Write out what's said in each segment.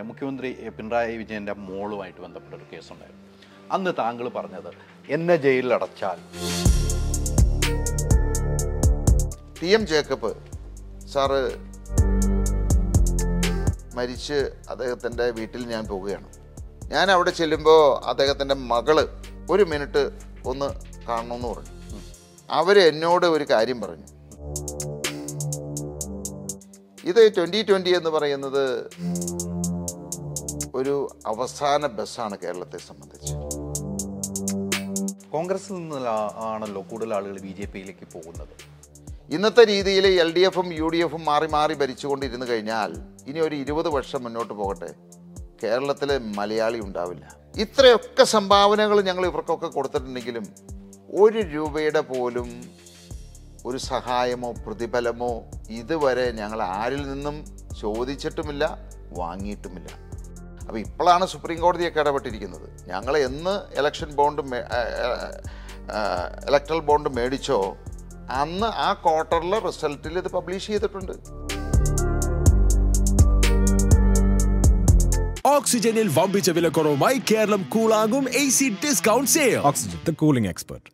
മുഖ്യമന്ത്രി പിണറായി വിജയന്റെ മോളുമായിട്ട് ബന്ധപ്പെട്ട ഒരു കേസുണ്ടായിരുന്നു. അന്ന് താങ്കൾ പറഞ്ഞത് എന്നെ ജയിലിൽ അടച്ചാൽ ടി എം ജേക്കബ് സാറ് മരിച്ച് അദ്ദേഹത്തിന്റെ വീട്ടിൽ ഞാൻ പോവുകയാണ്. ഞാൻ അവിടെ ചെല്ലുമ്പോൾ അദ്ദേഹത്തിന്റെ മകൾ ഒരു മിനിറ്റ് ഒന്ന് കാണണമെന്ന് പറഞ്ഞു. അവർ എന്നോട് ഒരു കാര്യം പറഞ്ഞു. ഇത് ട്വന്റി ട്വന്റി എന്ന് പറയുന്നത് ഒരു അവസാന ബസ്സാണ് കേരളത്തെ സംബന്ധിച്ച്. കോൺഗ്രസിൽ നിന്ന് ആണല്ലോ കൂടുതൽ ആളുകൾ ബി ജെ പിയിലേക്ക് പോകുന്നത്. ഇന്നത്തെ രീതിയിൽ എൽ ഡി എഫും യു ഡി എഫും മാറി മാറി ഭരിച്ചുകൊണ്ടിരുന്നു കഴിഞ്ഞാൽ ഇനി ഒരു ഇരുപത് വർഷം മുന്നോട്ട് പോകട്ടെ. കേരളത്തിലെ മലയാളി ഉണ്ടാവില്ല. ഇത്രയൊക്കെ സംഭാവനകൾ ഞങ്ങൾ ഇവർക്കൊക്കെ കൊടുത്തിട്ടുണ്ടെങ്കിലും ഒരു രൂപയുടെ പോലും ഒരു സഹായമോ പ്രതിഫലമോ ഇതുവരെ ഞങ്ങൾ ആരിൽ നിന്നും ചോദിച്ചിട്ടുമില്ല വാങ്ങിയിട്ടുമില്ല. അപ്പോൾ ഇപ്പോഴാണ് സുപ്രീം കോടതിയൊക്കെ ഇടപെട്ടിരിക്കുന്നത്. ഞങ്ങൾ എന്ന് ഇലക്ഷൻ ബോണ്ട് ഇലക്ട്രൽ ബോണ്ട് മേടിച്ചോ അന്ന് ആ ക്വാർട്ടറിലെ റിസൾട്ടിൽ ഇത് പബ്ലിഷ് ചെയ്തിട്ടുണ്ട്. ഓക്സിജനിൽ വമ്പിച്ച വിലക്കുറവുമായി Keralam കൂളാകും A C discount sale Oxygen the cooling expert.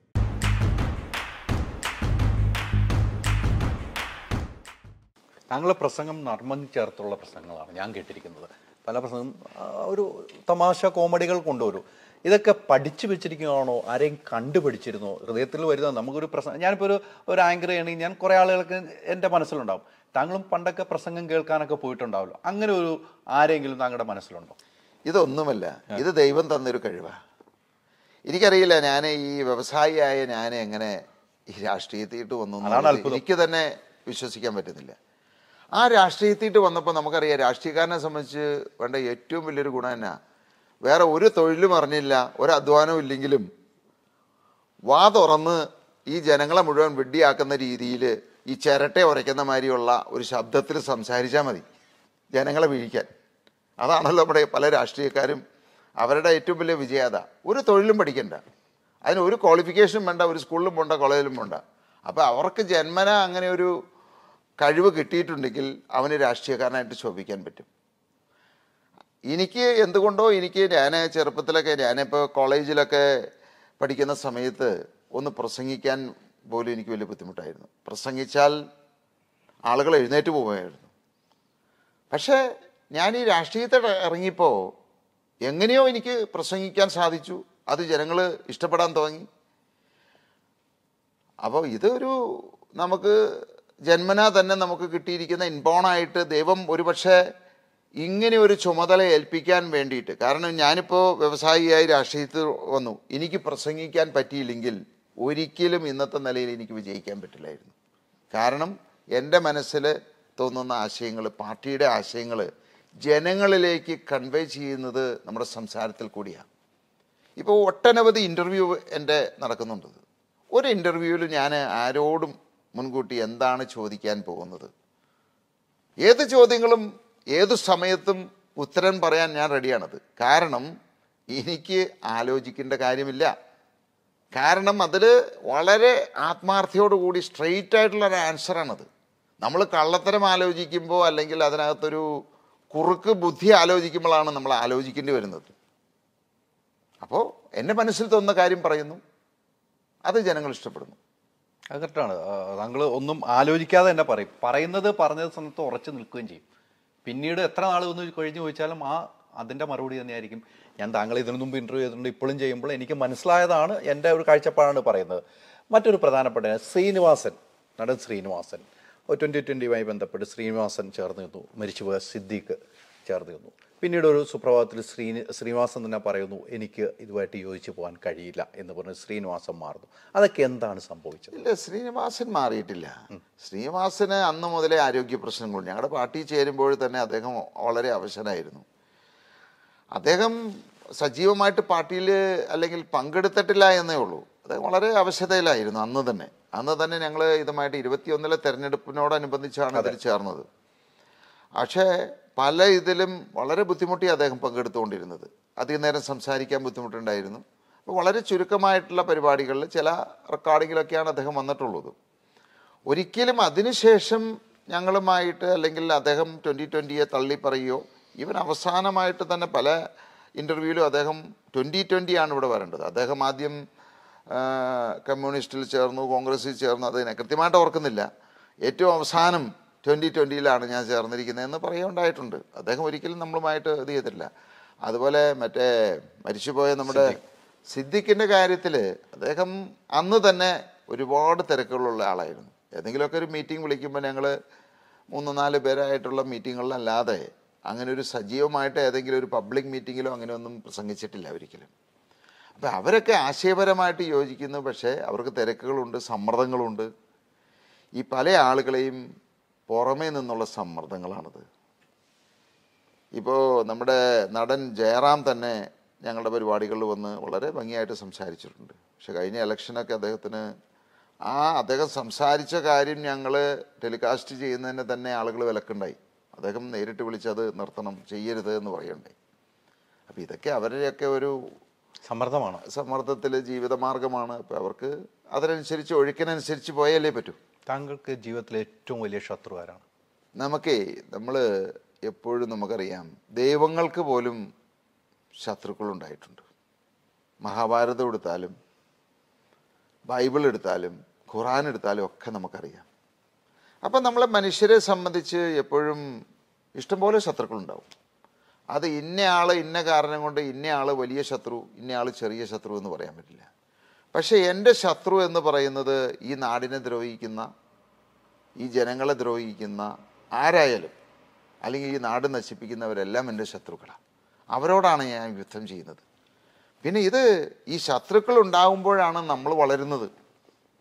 താങ്കളുടെ പ്രസംഗം നർമ്മം ചേർത്തുള്ള പ്രസംഗങ്ങളാണ് ഞാൻ കേട്ടിരിക്കുന്നത്. പല പ്രസംഗം ഒരു തമാശ കോമഡികൾ കൊണ്ടുവരും. ഇതൊക്കെ പഠിച്ചു വെച്ചിരിക്കുകയാണോ? ആരെയും കണ്ടുപിടിച്ചിരുന്നോ? ഹൃദയത്തിൽ വരുന്ന നമുക്കൊരു പ്രസംഗം ഞാനിപ്പോൾ ഒരു ഒരു ആങ്കർ ചെയ്യണമെങ്കിൽ ഞാൻ കുറേ ആളുകൾക്ക് എന്റെ മനസ്സിലുണ്ടാവും. താങ്കളും പണ്ടൊക്കെ പ്രസംഗം കേൾക്കാനൊക്കെ പോയിട്ടുണ്ടാവല്ലോ അങ്ങനെ ഒരു ആരെങ്കിലും താങ്കളുടെ മനസ്സിലുണ്ടോ? ഇതൊന്നുമല്ല. ഇത് ദൈവം തന്നൊരു കഴിവാണ് എനിക്കറിയില്ല ഞാൻ ഈ വ്യവസായിയായ ഞാൻ എങ്ങനെ ഈ രാഷ്ട്രീയത്തിയിട്ട് വന്നു. എനിക്ക് തന്നെ വിശ്വസിക്കാൻ പറ്റുന്നില്ല. ആ രാഷ്ട്രീയത്തിട്ട് വന്നപ്പോൾ നമുക്കറിയാം രാഷ്ട്രീയക്കാരനെ സംബന്ധിച്ച് വേണ്ട ഏറ്റവും വലിയൊരു ഗുണം എന്നാ. വേറെ ഒരു തൊഴിലും അറിഞ്ഞില്ല ഒരു അധ്വാനവും ഇല്ലെങ്കിലും വാ തുറന്ന് ഈ ജനങ്ങളെ മുഴുവൻ വെഡ്ഡിയാക്കുന്ന രീതിയിൽ ഈ ചിരട്ടെ ഉരയ്ക്കുന്ന മാതിരിയുള്ള ഒരു ശബ്ദത്തിൽ സംസാരിച്ചാൽ മതി ജനങ്ങളെ വീഴിക്കാൻ. അതാണല്ലോ നമ്മുടെ പല രാഷ്ട്രീയക്കാരും അവരുടെ ഏറ്റവും വലിയ വിജയത. ഒരു തൊഴിലും പഠിക്കണ്ട. അതിന് ഒരു ക്വാളിഫിക്കേഷനും വേണ്ട ഒരു സ്കൂളിലും പോണ്ട കോളേജിലും പോണ്ട. അപ്പോൾ അവർക്ക് ജന്മന അങ്ങനെ ഒരു കഴിവ് കിട്ടിയിട്ടുണ്ടെങ്കിൽ അവന് രാഷ്ട്രീയക്കാരനായിട്ട് ശോഭിക്കാൻ പറ്റും. എനിക്ക് എന്തുകൊണ്ടോ എനിക്ക് ഞാൻ ചെറുപ്പത്തിലൊക്കെ ഞാനിപ്പോൾ കോളേജിലൊക്കെ പഠിക്കുന്ന സമയത്ത് ഒന്ന് പ്രസംഗിക്കാൻ പോലും എനിക്ക് വലിയ ബുദ്ധിമുട്ടായിരുന്നു. പ്രസംഗിച്ചാൽ ആളുകൾ എഴുന്നേറ്റ് പോവുമായിരുന്നു. പക്ഷേ ഞാൻ ഈ രാഷ്ട്രീയത്തെ ഇറങ്ങിയപ്പോൾ എങ്ങനെയോ എനിക്ക് പ്രസംഗിക്കാൻ സാധിച്ചു. അത് ജനങ്ങൾ ഇഷ്ടപ്പെടാൻ തുടങ്ങി. അപ്പോൾ ഇതൊരു നമുക്ക് ജന്മനാ തന്നെ നമുക്ക് കിട്ടിയിരിക്കുന്ന ഇൻബോണായിട്ട് ദൈവം ഒരുപക്ഷെ ഇങ്ങനെ ഒരു ചുമതല ഏൽപ്പിക്കാൻ വേണ്ടിയിട്ട്. കാരണം ഞാനിപ്പോൾ വ്യവസായിയായി രാഷ്ട്രീയത്തിൽ വന്നു. എനിക്ക് പ്രസംഗിക്കാൻ പറ്റിയില്ലെങ്കിൽ ഒരിക്കലും ഇന്നത്തെ നിലയിൽ എനിക്ക് വിജയിക്കാൻ പറ്റില്ലായിരുന്നു. കാരണം എന്റെ മനസ്സിൽ തോന്നുന്ന ആശയങ്ങൾ പാർട്ടിയുടെ ആശയങ്ങൾ ജനങ്ങളിലേക്ക് കൺവേ ചെയ്യുന്നത് നമ്മുടെ സംസാരത്തിൽ കൂടിയാണ്. ഇപ്പോൾ ഒട്ടനവധി ഇന്റർവ്യൂ എന്റെ നടക്കുന്നുണ്ട്. ഒരു ഇന്റർവ്യൂവിൽ ഞാൻ ആരോടും മുൻകൂട്ടി എന്താണ് ചോദിക്കാൻ പോകുന്നത്? ഏത് ചോദ്യങ്ങളും ഏത് സമയത്തും ഉത്തരം പറയാൻ ഞാൻ റെഡിയാണത്. കാരണം എനിക്ക് ആലോചിക്കേണ്ട കാര്യമില്ല. കാരണം അതിൽ വളരെ ആത്മാർത്ഥയോടുകൂടി സ്ട്രെയിറ്റ് ആയിട്ടുള്ള ഒരു ആൻസറാണത് നമ്മൾ കള്ളത്തരം ആലോചിക്കുമ്പോൾ അല്ലെങ്കിൽ അതിനകത്തൊരു കുറുക്ക് ബുദ്ധി ആലോചിക്കുമ്പോഴാണ് നമ്മൾ ആലോചിക്കേണ്ടി വരുന്നത്. അപ്പോൾ എന്റെ മനസ്സിൽ തോന്നുന്ന കാര്യം പറയുന്നു. അത് ജനങ്ങൾ ഇഷ്ടപ്പെടുന്നു. അത് കറക്റ്റാണ് താങ്കൾ ഒന്നും ആലോചിക്കാതെ തന്നെ പറയും. പറയുന്നത് പറഞ്ഞ സമയത്ത് ഉറച്ചു നിൽക്കുകയും ചെയ്യും. പിന്നീട് എത്ര നാൾ ഒന്ന് കഴിഞ്ഞ് ചോദിച്ചാലും ആ അതിന്റെ മറുപടി തന്നെയായിരിക്കും. ഞാൻ താങ്കളെ ഇതിനു മുമ്പ് ഇന്റർവ്യൂ ചെയ്തിട്ടുണ്ട് ഇപ്പോഴും ചെയ്യുമ്പോൾ എനിക്ക് മനസ്സിലായതാണ് എന്റെ ഒരു കാഴ്ചപ്പാടാണ് പറയുന്നത്. മറ്റൊരു പ്രധാനപ്പെട്ട ശ്രീനിവാസൻ നടൻ ശ്രീനിവാസൻ. ട്വന്റി ട്വന്റിയുമായി ബന്ധപ്പെട്ട് ശ്രീനിവാസൻ ചേർന്ന് നിന്നു മരിച്ചുപോയ സിദ്ദീഖ്. ചേർന്ന് നിന്നു. പിന്നീട് ഒരു സുപ്രഭാതത്തിൽ ശ്രീ ശ്രീനിവാസൻ തന്നെ പറയുന്നു എനിക്ക് ഇതുമായിട്ട് യോജിച്ച് പോകാൻ കഴിയില്ല എന്ന് പറഞ്ഞ് ശ്രീനിവാസൻ മാറുന്നു. അതൊക്കെ എന്താണ് സംഭവിച്ചത്? ഇല്ല ശ്രീനിവാസൻ മാറിയിട്ടില്ല. ശ്രീനിവാസന് അന്ന് മുതലേ ആരോഗ്യ പ്രശ്നങ്ങൾ ഞങ്ങളുടെ പാർട്ടി ചേരുമ്പോൾ തന്നെ അദ്ദേഹം വളരെ അവശനായിരുന്നു. അദ്ദേഹം സജീവമായിട്ട് പാർട്ടിയിൽ അല്ലെങ്കിൽ പങ്കെടുത്തിട്ടില്ല എന്നേ ഉള്ളൂ. അദ്ദേഹം വളരെ അവശതയിലായിരുന്നു അന്ന് തന്നെ. അന്ന് തന്നെ ഞങ്ങൾ ഇതുമായിട്ട് ഇരുപത്തിയൊന്നിലെ തെരഞ്ഞെടുപ്പിനോടനുബന്ധിച്ചാണ് അതിൽ ചേർന്നത്. പക്ഷേ പല ഇതിലും വളരെ ബുദ്ധിമുട്ടി അദ്ദേഹം പങ്കെടുത്തുകൊണ്ടിരുന്നത്. അധികം നേരം സംസാരിക്കാൻ ബുദ്ധിമുട്ടുണ്ടായിരുന്നു. അപ്പോൾ വളരെ ചുരുക്കമായിട്ടുള്ള പരിപാടികളിൽ ചില റെക്കോർഡിങ്ങിലൊക്കെയാണ് അദ്ദേഹം വന്നിട്ടുള്ളത്. ഒരിക്കലും അതിനുശേഷം ഞങ്ങളുമായിട്ട് അല്ലെങ്കിൽ അദ്ദേഹം ട്വന്റി ട്വന്റിയെ തള്ളി പറയുകയോ ഈവൻ അവസാനമായിട്ട് തന്നെ പല ഇന്റർവ്യൂവിലും അദ്ദേഹം ട്വന്റി ട്വന്റിയാണ് ഇവിടെ വരേണ്ടത്. അദ്ദേഹം ആദ്യം കമ്മ്യൂണിസ്റ്റിൽ ചേർന്നു കോൺഗ്രസിൽ ചേർന്നു അതിനെ കൃത്യമായിട്ട് ഓർക്കുന്നില്ല. ഏറ്റവും അവസാനം ട്വന്റി ട്വന്റിയിലാണ് ഞാൻ ചേർന്നിരിക്കുന്നത് എന്ന് പറയുണ്ടായിട്ടുണ്ട് അദ്ദേഹം ഒരിക്കലും നമ്മളുമായിട്ട് ഇത് ചെയ്തിട്ടില്ല. അതുപോലെ മറ്റേ മരിച്ചുപോയ നമ്മുടെ സിദ്ദിഖിന്റെ കാര്യത്തിൽ അദ്ദേഹം അന്ന് തന്നെ ഒരുപാട് തിരക്കുകളുള്ള ആളായിരുന്നു. ഏതെങ്കിലുമൊക്കെ ഒരു മീറ്റിംഗ് വിളിക്കുമ്പോൾ ഞങ്ങൾ മൂന്ന് നാല് പേരായിട്ടുള്ള മീറ്റിങ്ങുകളിലല്ലാതെ അങ്ങനെ ഒരു സജീവമായിട്ട് ഏതെങ്കിലും ഒരു പബ്ലിക് മീറ്റിങ്ങിലോ അങ്ങനെ ഒന്നും പ്രസംഗിച്ചിട്ടില്ല ഒരിക്കലും. അപ്പം അവരൊക്കെ ആശയപരമായിട്ട് യോജിക്കുന്നു പക്ഷേ അവർക്ക് തിരക്കുകളുണ്ട് സമ്മർദ്ദങ്ങളുണ്ട്. ഈ പല ആളുകളെയും പുറമേ നിന്നുള്ള സമ്മർദ്ദങ്ങളാണത്. ഇപ്പോൾ നമ്മുടെ നടൻ ജയറാം തന്നെ ഞങ്ങളുടെ പരിപാടികളിൽ വന്ന് വളരെ ഭംഗിയായിട്ട് സംസാരിച്ചിട്ടുണ്ട്. പക്ഷെ കഴിഞ്ഞ ഇലക്ഷനൊക്കെ അദ്ദേഹത്തിന് ആ അദ്ദേഹം സംസാരിച്ച കാര്യം ഞങ്ങൾ ടെലികാസ്റ്റ് ചെയ്യുന്നതിന് തന്നെ ആളുകൾ വിലക്കുണ്ടായി. അദ്ദേഹം നേരിട്ട് വിളിച്ചത് നിർത്തണം ചെയ്യരുത് എന്ന് പറയണ്ടേ അപ്പോൾ ഇതൊക്കെ അവരുടെയൊക്കെ ഒരു സമ്മർദ്ദമാണ്. സമ്മർദ്ദത്തിൽ ജീവിതമാർഗമാണ്. അപ്പോൾ അവർക്ക് അതിനനുസരിച്ച് ഒഴുക്കിനനുസരിച്ച് പോയാലേ പറ്റൂ. താങ്കൾക്ക് ജീവിതത്തിലെ ഏറ്റവും വലിയ ശത്രു ആരാണ്? നമുക്കേ നമ്മൾ എപ്പോഴും നമുക്കറിയാം ദൈവങ്ങൾക്ക് പോലും ശത്രുക്കളുണ്ടായിട്ടുണ്ട്. മഹാഭാരതം എടുത്താലും ബൈബിൾ എടുത്താലും ഖുറാൻ എടുത്താലും ഒക്കെ നമുക്കറിയാം. അപ്പം നമ്മളെ മനുഷ്യരെ സംബന്ധിച്ച് എപ്പോഴും ഇഷ്ടംപോലെ ശത്രുക്കളുണ്ടാവും. അത് ഇന്ന ആൾ ഇന്ന കാരണം കൊണ്ട് ഇന്ന ആൾ വലിയ ശത്രു ഇന്ന ആൾ ചെറിയ ശത്രു എന്ന് പറയാൻ പറ്റില്ല. പക്ഷേ എന്റെ ശത്രു എന്ന് പറയുന്നത് ഈ നാടിനെ ദ്രോഹിക്കുന്ന ഈ ജനങ്ങളെ ദ്രോഹിക്കുന്ന ആരായാലും അല്ലെങ്കിൽ ഈ നാട് നശിപ്പിക്കുന്നവരെല്ലാം എന്റെ ശത്രുക്കളാണ്. അവരോടാണ് ഞാൻ യുദ്ധം ചെയ്യുന്നത്. പിന്നെ ഇത് ഈ ശത്രുക്കൾ ഉണ്ടാകുമ്പോഴാണ് നമ്മൾ വളരുന്നത്.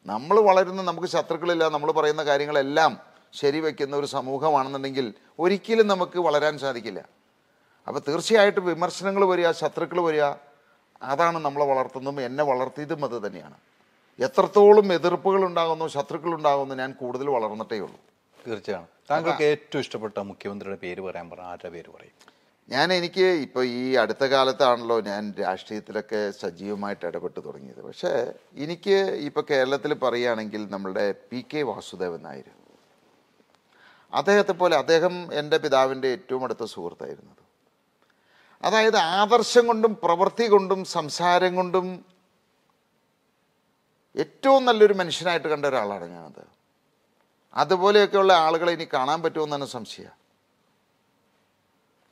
നമ്മൾ വളരുന്ന നമുക്ക് ശത്രുക്കളില്ല നമ്മൾ പറയുന്ന കാര്യങ്ങളെല്ലാം ശരിവെക്കുന്ന ഒരു സമൂഹമാണെന്നുണ്ടെങ്കിൽ ഒരിക്കലും നമുക്ക് വളരാൻ സാധിക്കില്ല. അപ്പോൾ തീർച്ചയായിട്ടും വിമർശനങ്ങൾ വരിക ശത്രുക്കൾ വരിക അതാണ് നമ്മളെ വളർത്തുന്നതും എന്നെ വളർത്തിയതും അത് തന്നെയാണ്. എത്രത്തോളം എതിർപ്പുകൾ ഉണ്ടാകുന്നു ശത്രുക്കൾ ഉണ്ടാകുന്നു ഞാൻ കൂടുതൽ വളർന്നിട്ടേ ഉള്ളൂ. തീർച്ചയാണ് താങ്കൾക്ക് ഏറ്റവും ഇഷ്ടപ്പെട്ട മുഖ്യമന്ത്രിയുടെ പേര് പറയാൻ പറഞ്ഞു ആരുടെ പേര് പറയും? ഞാൻ എനിക്ക് ഇപ്പോൾ ഈ അടുത്ത കാലത്താണല്ലോ ഞാൻ രാഷ്ട്രീയത്തിലൊക്കെ സജീവമായിട്ട് ഇടപെട്ട് തുടങ്ങിയത്. പക്ഷേ എനിക്ക് ഇപ്പോൾ കേരളത്തിൽ പറയുകയാണെങ്കിൽ നമ്മുടെ പി കെ വാസുദേവൻ നായർ അദ്ദേഹത്തെ പോലെ അദ്ദേഹം എന്റെ പിതാവിന്റെ ഏറ്റവും അടുത്ത സുഹൃത്തായിരുന്നത് അതായത് ആദർശം കൊണ്ടും പ്രവൃത്തി കൊണ്ടും സംസാരം കൊണ്ടും ഏറ്റവും നല്ലൊരു മനുഷ്യനായിട്ട് കണ്ട ഒരാളാണ് ഞാനത്. അതുപോലെയൊക്കെയുള്ള ആളുകളെ ഇനി കാണാൻ പറ്റുമോ എന്നാണ് സംശയം.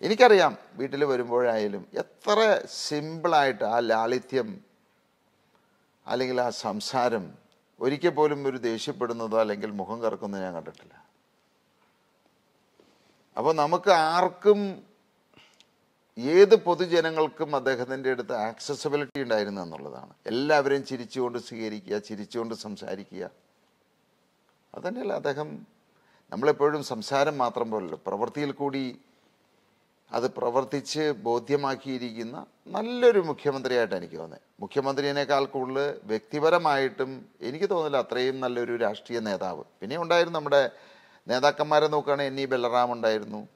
എനിക്കറിയാം വീട്ടിൽ വരുമ്പോഴായാലും എത്ര സിമ്പിളായിട്ട് ആ ലാളിത്യം അല്ലെങ്കിൽ ആ സംസാരം ഒരിക്കൽ പോലും ഒരു ദേഷ്യപ്പെടുന്നതോ അല്ലെങ്കിൽ മുഖം കറക്കുന്നതോ ഞാൻ കണ്ടിട്ടില്ല. അപ്പോൾ നമുക്ക് ആർക്കും ഏത് പൊതുജനങ്ങൾക്കും അദ്ദേഹത്തിന്റെ അടുത്ത് ആക്സസിബിലിറ്റി ഉണ്ടായിരുന്നു എന്നുള്ളതാണ്. എല്ലാവരെയും ചിരിച്ചുകൊണ്ട് സ്വീകരിക്കുക ചിരിച്ചുകൊണ്ട് സംസാരിക്കുക. അതന്നെയല്ല അദ്ദേഹം നമ്മളെപ്പോഴും സംസാരം മാത്രം പോലല്ലോ പ്രവൃത്തിയിൽ കൂടി അത് പ്രവർത്തിച്ച് ബോധ്യമാക്കിയിരിക്കുന്ന നല്ലൊരു മുഖ്യമന്ത്രിയായിട്ട് എനിക്ക് തോന്നുന്നത്. മുഖ്യമന്ത്രിയേക്കാൾ കൂടുതൽ വ്യക്തിപരമായിട്ടും എനിക്ക് തോന്നില്ല അത്രയും നല്ലൊരു രാഷ്ട്രീയ നേതാവ്. പിന്നെ ഉണ്ടായിരുന്നു നമ്മുടെ നേതാക്കന്മാരെ നോക്കുകയാണെങ്കിൽ എൻ ഇ ബലറാം ഉണ്ടായിരുന്നു.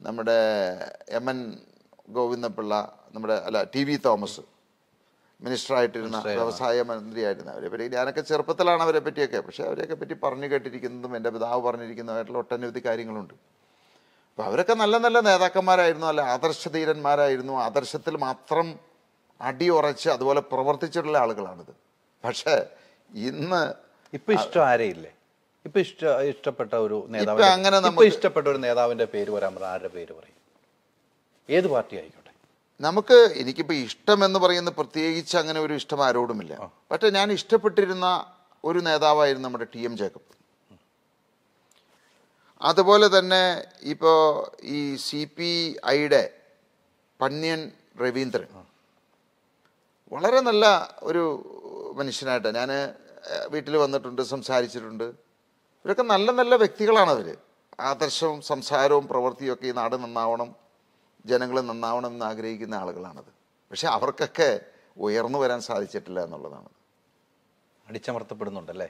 നമ്മുടെ എം എൻ ഗോവിന്ദപിള്ള നമ്മുടെ അല്ല ടി വി തോമസ് മിനിസ്റ്ററായിട്ടിരുന്ന വ്യവസായ മന്ത്രിയായിരുന്ന അവരെ. പറ്റി ഞാനൊക്കെ ചെറുപ്പത്തിലാണ് അവരെ പറ്റിയൊക്കെ. പക്ഷെ അവരെയൊക്കെ പറ്റി പറഞ്ഞു കേട്ടിരിക്കുന്നതും എന്റെ പിതാവ് പറഞ്ഞിരിക്കുന്നതായിട്ടുള്ള ഒട്ടനവധി കാര്യങ്ങളുണ്ട്. അപ്പോൾ അവരൊക്കെ നല്ല നല്ല നേതാക്കന്മാരായിരുന്നു. അല്ല ആദർശധീരന്മാരായിരുന്നു ആദർശത്തിൽ മാത്രം അടിയുറച്ച് അതുപോലെ പ്രവർത്തിച്ചിട്ടുള്ള ആളുകളാണിത്. പക്ഷേ ഇന്ന് ഇപ്പം ഇഷ്ടം ആരെയില്ലേ? ഇപ്പം ഇഷ്ട ഇഷ്ടപ്പെട്ട ഒരു നേതാവ് അങ്ങനെ നമുക്ക് ഇഷ്ടപ്പെട്ട ഒരു നേതാവിന്റെ പേര് പറയാൻ പറഞ്ഞാൽ ആരുടെ പേര് പറയും? ഏത് പാർട്ടി ആയിക്കോട്ടെ? നമുക്ക് എനിക്കിപ്പോൾ ഇഷ്ടം എന്ന് പറയുന്ന പ്രത്യേകിച്ച് അങ്ങനെ ഒരു ഇഷ്ടം ആരോടുമില്ല. പക്ഷേ ഞാൻ ഇഷ്ടപ്പെട്ടിരുന്ന ഒരു നേതാവായിരുന്നു നമ്മുടെ ടി എം ജേക്കബ്. അതുപോലെ തന്നെ ഇപ്പോൾ ഈ സി പി ഐയുടെ പന്ന്യൻ രവീന്ദ്രൻ. വളരെ നല്ല ഒരു മനുഷ്യനായിട്ട് ഞാൻ വീട്ടിൽ വന്നിട്ടുണ്ട് സംസാരിച്ചിട്ടുണ്ട്. ഇവരൊക്കെ നല്ല നല്ല വ്യക്തികളാണ് അവർ ആദർശവും സംസാരവും പ്രവൃത്തിയും ഒക്കെ ഈ നാട് നന്നാവണം. ജനങ്ങൾ നന്നാവണമെന്ന് ആഗ്രഹിക്കുന്ന ആളുകളാണത്. പക്ഷെ അവർക്കൊക്കെ ഉയർന്നു വരാൻ സാധിച്ചിട്ടില്ല എന്നുള്ളതാണ്. അടിച്ചമർത്തപ്പെടുന്നുണ്ടല്ലേ?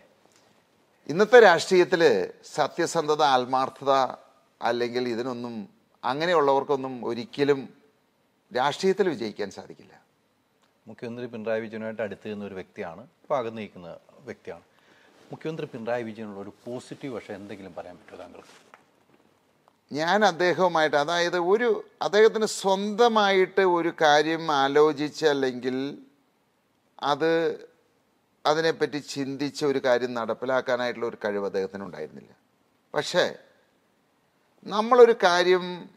ഇന്നത്തെ രാഷ്ട്രീയത്തിൽ സത്യസന്ധത ആത്മാർത്ഥത അല്ലെങ്കിൽ ഇതിനൊന്നും അങ്ങനെയുള്ളവർക്കൊന്നും ഒരിക്കലും രാഷ്ട്രീയത്തിൽ വിജയിക്കാൻ സാധിക്കില്ല. മുഖ്യമന്ത്രി പിണറായി വിജയനുമായിട്ട് അടുത്ത് നിന്ന ഒരു വ്യക്തിയാണ് ഇപ്പോൾ അകന്ന് നിൽക്കുന്ന വ്യക്തിയാണ്. മുഖ്യമന്ത്രി പിണറായി വിജയനുള്ള ഒരു പോസിറ്റീവ് വശം എന്തെങ്കിലും പറയാൻ പറ്റുമോ താങ്കൾക്ക്? ഞാൻ അദ്ദേഹവുമായിട്ട് അതായത് ഒരു അദ്ദേഹത്തിന് സ്വന്തമായിട്ട് ഒരു കാര്യം ആലോചിച്ച് അല്ലെങ്കിൽ അത് അതിനെപ്പറ്റി ചിന്തിച്ച് ഒരു കാര്യം നടപ്പിലാക്കാനായിട്ടുള്ള ഒരു കഴിവ് അദ്ദേഹത്തിന് ഉണ്ടായിരുന്നില്ല പക്ഷേ നമ്മളൊരു കാര്യം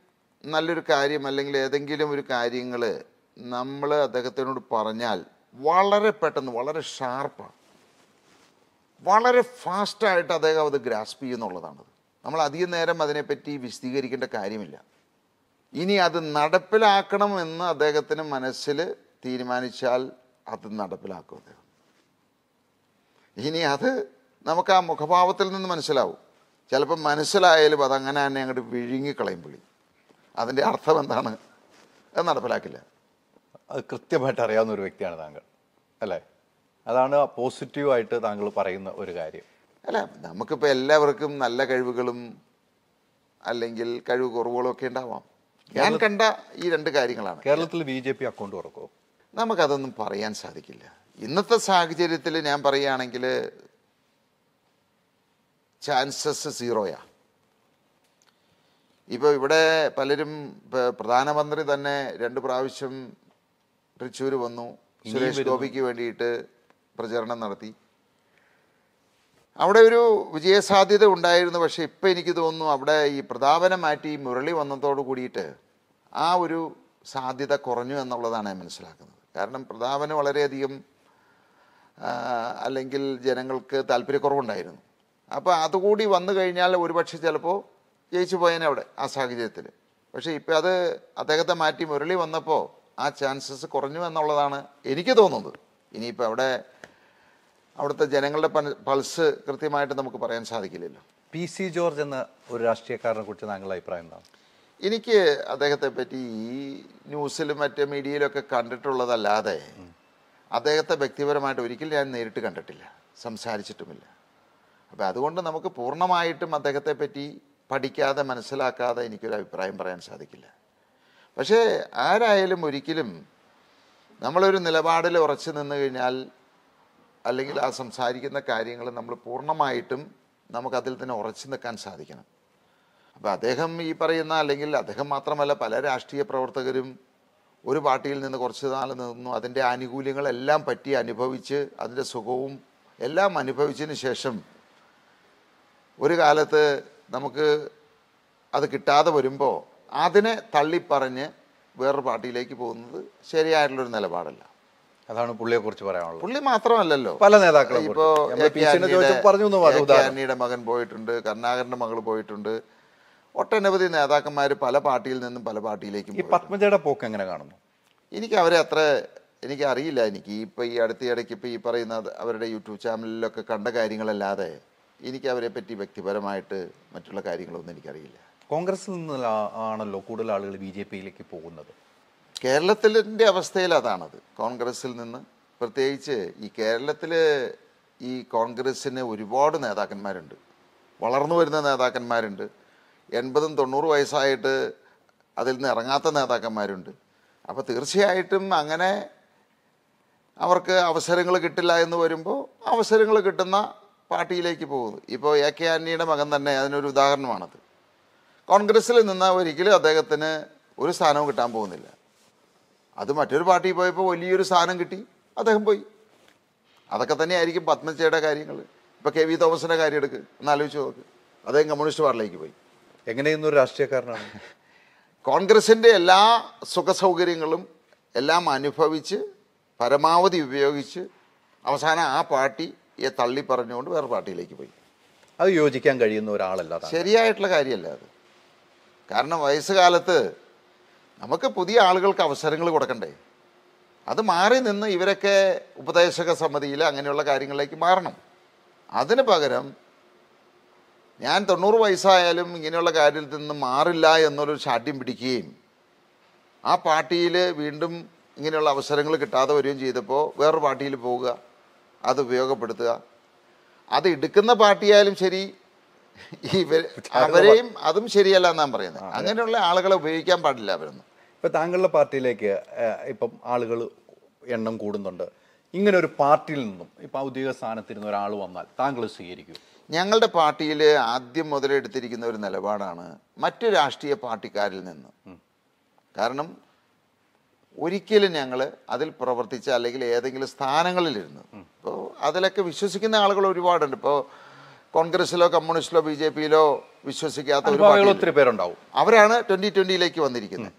നല്ലൊരു കാര്യം അല്ലെങ്കിൽ ഏതെങ്കിലും ഒരു കാര്യങ്ങൾ നമ്മൾ അദ്ദേഹത്തിനോട് പറഞ്ഞാൽ വളരെ പെട്ടെന്ന് വളരെ ഷാർപ്പാണ്. വളരെ ഫാസ്റ്റായിട്ട് അദ്ദേഹം അത് ഗ്രാസ്പ് ചെയ്യുന്നുള്ളതാണത്. നമ്മൾ അധികം നേരം അതിനെപ്പറ്റി വിശദീകരിക്കേണ്ട കാര്യമില്ല. ഇനി അത് നടപ്പിലാക്കണം എന്ന് അദ്ദേഹത്തിന് മനസ്സിൽ തീരുമാനിച്ചാൽ അത് നടപ്പിലാക്കും അദ്ദേഹം. ഇനി അത് നമുക്ക് ആ മുഖഭാവത്തിൽ നിന്ന് മനസ്സിലാവും. ചിലപ്പോൾ മനസ്സിലായാലും അതങ്ങനെ തന്നെ അങ്ങോട്ട് വിഴുങ്ങിക്കളയും പുള്ളി. അതിന്റെ അർത്ഥം എന്താണ്? അത് നടപ്പിലാക്കില്ല. അത് കൃത്യമായിട്ട് അറിയാവുന്ന ഒരു വ്യക്തിയാണ് താങ്കൾ അല്ലേ? അതാണ് പോസിറ്റീവായിട്ട് താങ്കൾ പറയുന്ന ഒരു കാര്യം. അല്ല നമുക്കിപ്പോൾ എല്ലാവർക്കും നല്ല കഴിവുകളും അല്ലെങ്കിൽ കഴിവ് കുറവുകളും ഒക്കെ ഉണ്ടാവാം. ഞാൻ കണ്ട ഈ രണ്ട് കാര്യങ്ങളാണ്. കേരളത്തിൽ ബി ജെ പി അക്കൗണ്ട് തുറക്കോ നമുക്കതൊന്നും പറയാൻ സാധിക്കില്ല. ഇന്നത്തെ സാഹചര്യത്തിൽ ഞാൻ പറയുകയാണെങ്കിൽ ചാൻസസ് സീറോയാ. ഇപ്പോൾ ഇവിടെ പലരും പ്രധാനമന്ത്രി തന്നെ രണ്ട് പ്രാവശ്യം തൃശ്ശൂർ വന്നു. സുരേഷ് ഗോപിക്ക് വേണ്ടിയിട്ട് പ്രചരണം നടത്തി. അവിടെ ഒരു വിജയസാധ്യത ഉണ്ടായിരുന്നു. പക്ഷേ ഇപ്പം എനിക്ക് തോന്നുന്നു അവിടെ ഈ പ്രതാപനെ മാറ്റി മുരളി വന്നതോട് കൂടിയിട്ട് ആ ഒരു സാധ്യത കുറഞ്ഞു എന്നുള്ളതാണ് ഞാൻ മനസ്സിലാക്കുന്നത്. കാരണം പ്രതാപന് വളരെയധികം അല്ലെങ്കിൽ ജനങ്ങൾക്ക് താല്പര്യക്കുറവുണ്ടായിരുന്നു. അപ്പോൾ അതുകൂടി വന്നു കഴിഞ്ഞാൽ ഒരുപക്ഷെ ചിലപ്പോൾ ജയിച്ചു പോയേനെ അവിടെ ആ സാഹചര്യത്തിൽ. പക്ഷേ ഇപ്പം അത് അദ്ദേഹത്തെ മാറ്റി മുരളി വന്നപ്പോൾ ആ ചാൻസസ് കുറഞ്ഞു എന്നുള്ളതാണ് എനിക്ക് തോന്നുന്നത്. ഇനിയിപ്പോൾ അവിടെ അവിടുത്തെ ജനങ്ങളുടെ പൾസ് കൃത്യമായിട്ട് നമുക്ക് പറയാൻ സാധിക്കില്ലല്ലോ. പി സി ജോർജ് എന്ന ഒരു രാഷ്ട്രീയക്കാരനെ കുറിച്ച് താങ്കളുടെ അഭിപ്രായം എന്താണ്? എനിക്ക് അദ്ദേഹത്തെ പറ്റി ഈ ന്യൂസിലും മറ്റേ മീഡിയയിലൊക്കെ കണ്ടിട്ടുള്ളതല്ലാതെ അദ്ദേഹത്തെ വ്യക്തിപരമായിട്ട് ഒരിക്കലും ഞാൻ നേരിട്ട് കണ്ടിട്ടില്ല. സംസാരിച്ചിട്ടുമില്ല. അപ്പോൾ അതുകൊണ്ട് നമുക്ക് പൂർണമായിട്ടും അദ്ദേഹത്തെ പറ്റി പഠിക്കാതെ മനസ്സിലാക്കാതെ എനിക്കൊരു അഭിപ്രായം പറയാൻ സാധിക്കില്ല. പക്ഷേ ആരായാലും ഒരിക്കലും നമ്മളൊരു നിലപാടിൽ ഉറച്ചു നിന്ന് കഴിഞ്ഞാൽ അല്ലെങ്കിൽ ആ സംസാരിക്കുന്ന കാര്യങ്ങൾ നമ്മൾ പൂർണമായിട്ടും നമുക്കതിൽ തന്നെ ഉറച്ചു നിൽക്കാൻ സാധിക്കണം. അപ്പോൾ അദ്ദേഹം ഈ പറയുന്ന അല്ലെങ്കിൽ അദ്ദേഹം മാത്രമല്ല പല രാഷ്ട്രീയ പ്രവർത്തകരും ഒരു പാർട്ടിയിൽ നിന്ന് കുറച്ച് നാൾ നിന്നു. അതിന്റെ ആനുകൂല്യങ്ങളെല്ലാം പറ്റി അനുഭവിച്ച് അതിന്റെ സുഖവും എല്ലാം അനുഭവിച്ചതിന് ശേഷം ഒരു കാലത്ത് നമുക്ക് അത് കിട്ടാതെ വരുമ്പോൾ അതിനെ തള്ളിപ്പറഞ്ഞ് വേറൊരു പാർട്ടിയിലേക്ക് പോകുന്നത് ശരിയായിട്ടുള്ളൊരു നിലപാടല്ല. അതാണ് പുള്ളിയെ കുറിച്ച് പറയാനുള്ളത്. പുള്ളി മാത്രമല്ലല്ലോ. പല നേതാക്കളും പറഞ്ഞു. ആന്റണിയുടെ മകൻ പോയിട്ടുണ്ട് കരുണാകരന്റെ മകൾ പോയിട്ടുണ്ട്. ഒട്ടനവധി നേതാക്കന്മാർ പല പാർട്ടിയിൽ നിന്നും പല പാർട്ടിയിലേക്കും ഈ. പത്മജയുടെ പോക്ക് എങ്ങനെ കാണുന്നു? എനിക്ക് അവരെ അത്ര എനിക്ക് അറിയില്ല എനിക്ക്. ഇപ്പം ഈ അടുത്ത ഇടയ്ക്ക് ഇപ്പം ഈ പറയുന്ന അവരുടെ യൂട്യൂബ് ചാനലിലൊക്കെ കണ്ട കാര്യങ്ങളല്ലാതെ എനിക്ക് അവരെ പറ്റി വ്യക്തിപരമായിട്ട് മറ്റുള്ള കാര്യങ്ങളൊന്നും എനിക്കറിയില്ല. കോൺഗ്രസിൽ നിന്നല്ല ആണല്ലോ കൂടുതൽ ആളുകൾ ബി ജെ പിയിലേക്ക് പോകുന്നത്. കേരളത്തിന്റെ അവസ്ഥയിൽ അതാണത്. കോൺഗ്രസിൽ നിന്ന് പ്രത്യേകിച്ച് ഈ കേരളത്തിൽ ഈ കോൺഗ്രസ്സിന് ഒരുപാട് നേതാക്കന്മാരുണ്ട്. വളർന്നു വരുന്ന നേതാക്കന്മാരുണ്ട്. എൺപതും തൊണ്ണൂറ് വയസ്സായിട്ട് അതിൽ നിന്ന് ഇറങ്ങാത്ത നേതാക്കന്മാരുണ്ട്. അപ്പോൾ തീർച്ചയായിട്ടും അങ്ങനെ അവർക്ക് അവസരങ്ങൾ കിട്ടില്ല എന്ന് വരുമ്പോൾ അവസരങ്ങൾ കിട്ടുന്ന പാർട്ടിയിലേക്ക് പോകുന്നു. ഇപ്പോൾ എ കെ ആന്റണിയുടെ മകൻ തന്നെ അതിനൊരു ഉദാഹരണമാണത്. കോൺഗ്രസ്സിൽ നിന്ന് ഒരിക്കലും അദ്ദേഹത്തിന് ഒരു സ്ഥാനവും കിട്ടാൻ പോകുന്നില്ല. അത് മറ്റൊരു പാർട്ടിയിൽ പോയപ്പോൾ വലിയൊരു സ്ഥാനം കിട്ടി. അദ്ദേഹം പോയി. അതൊക്കെ തന്നെയായിരിക്കും പത്മജയുടെ കാര്യങ്ങൾ. ഇപ്പോൾ കെ വി തോമസിന്റെ കാര്യം എടുക്ക്. ഒന്ന് ആലോചിച്ച് നോക്ക്. അദ്ദേഹം കമ്മ്യൂണിസ്റ്റ് പാർട്ടിയിലേക്ക് പോയി. എങ്ങനെയൊന്നും ഒരു രാഷ്ട്രീയക്കാരനാണ്? കോൺഗ്രസിന്റെ എല്ലാ സുഖസൗകര്യങ്ങളും എല്ലാം അനുഭവിച്ച് പരമാവധി ഉപയോഗിച്ച് അവസാനം ആ പാർട്ടിയെ തള്ളി പറഞ്ഞുകൊണ്ട് വേറെ പാർട്ടിയിലേക്ക് പോയി. അത് യോജിക്കാൻ കഴിയുന്ന ഒരാളല്ല. ശരിയായിട്ടുള്ള കാര്യമല്ല അത്. കാരണം വയസ്സുകാലത്ത് നമുക്ക് പുതിയ ആളുകൾക്ക് അവസരങ്ങൾ കൊടുക്കണ്ടേ? അത് മാറി നിന്ന് ഇവരൊക്കെ ഉപദേശക സമിതിയിൽ അങ്ങനെയുള്ള കാര്യങ്ങളിലേക്ക് മാറണം. അതിന് പകരം ഞാൻ തൊണ്ണൂറ് വയസ്സായാലും ഇങ്ങനെയുള്ള കാര്യത്തിൽ നിന്ന് മാറില്ല എന്നൊരു ശാഠ്യം പിടിക്കുകയും ആ പാർട്ടിയിൽ വീണ്ടും ഇങ്ങനെയുള്ള അവസരങ്ങൾ കിട്ടാതെ വരികയും ചെയ്തപ്പോൾ വേറൊരു പാർട്ടിയിൽ പോവുക അത് ഉപയോഗപ്പെടുത്തുക. അത് എടുക്കുന്ന പാർട്ടിയായാലും ശരി ഇവർ അവരെയും അതും ശരിയല്ല എന്നാണ് പറയുന്നത്. അങ്ങനെയുള്ള ആളുകളെ ഉപയോഗിക്കാൻ പാടില്ല അവരൊന്നും. ഇപ്പൊ താങ്കളുടെ പാർട്ടിയിലേക്ക് ഇപ്പം ആളുകൾ എണ്ണം കൂടുന്നുണ്ട്. ഇങ്ങനെ ഒരു പാർട്ടിയിൽ നിന്നും ഇപ്പം ഔദ്യോഗിക സ്ഥാനത്തിരുന്ന ഒരാൾ വന്നാൽ താങ്കൾ സ്വീകരിക്കും ഞങ്ങളുടെ പാർട്ടിയിൽ ആദ്യം മുതലെടുത്തിരിക്കുന്ന ഒരു നിലപാടാണ് മറ്റു രാഷ്ട്രീയ പാർട്ടിക്കാരിൽ നിന്ന്. കാരണം ഒരിക്കലും ഞങ്ങൾ അതിൽ പ്രവർത്തിച്ച അല്ലെങ്കിൽ ഏതെങ്കിലും സ്ഥാനങ്ങളിലിരുന്ന് ഇപ്പോൾ അതിലൊക്കെ വിശ്വസിക്കുന്ന ആളുകൾ ഒരുപാടുണ്ട്. ഇപ്പോൾ കോൺഗ്രസിലോ കമ്മ്യൂണിസ്റ്റിലോ ബി ജെ പിയിലോ വിശ്വസിക്കാത്ത ഒരുപാട്. ഒത്തിരി പേരുണ്ടാവും. അവരാണ് ട്വന്റി ട്വന്റിയിലേക്ക് വന്നിരിക്കുന്നത്.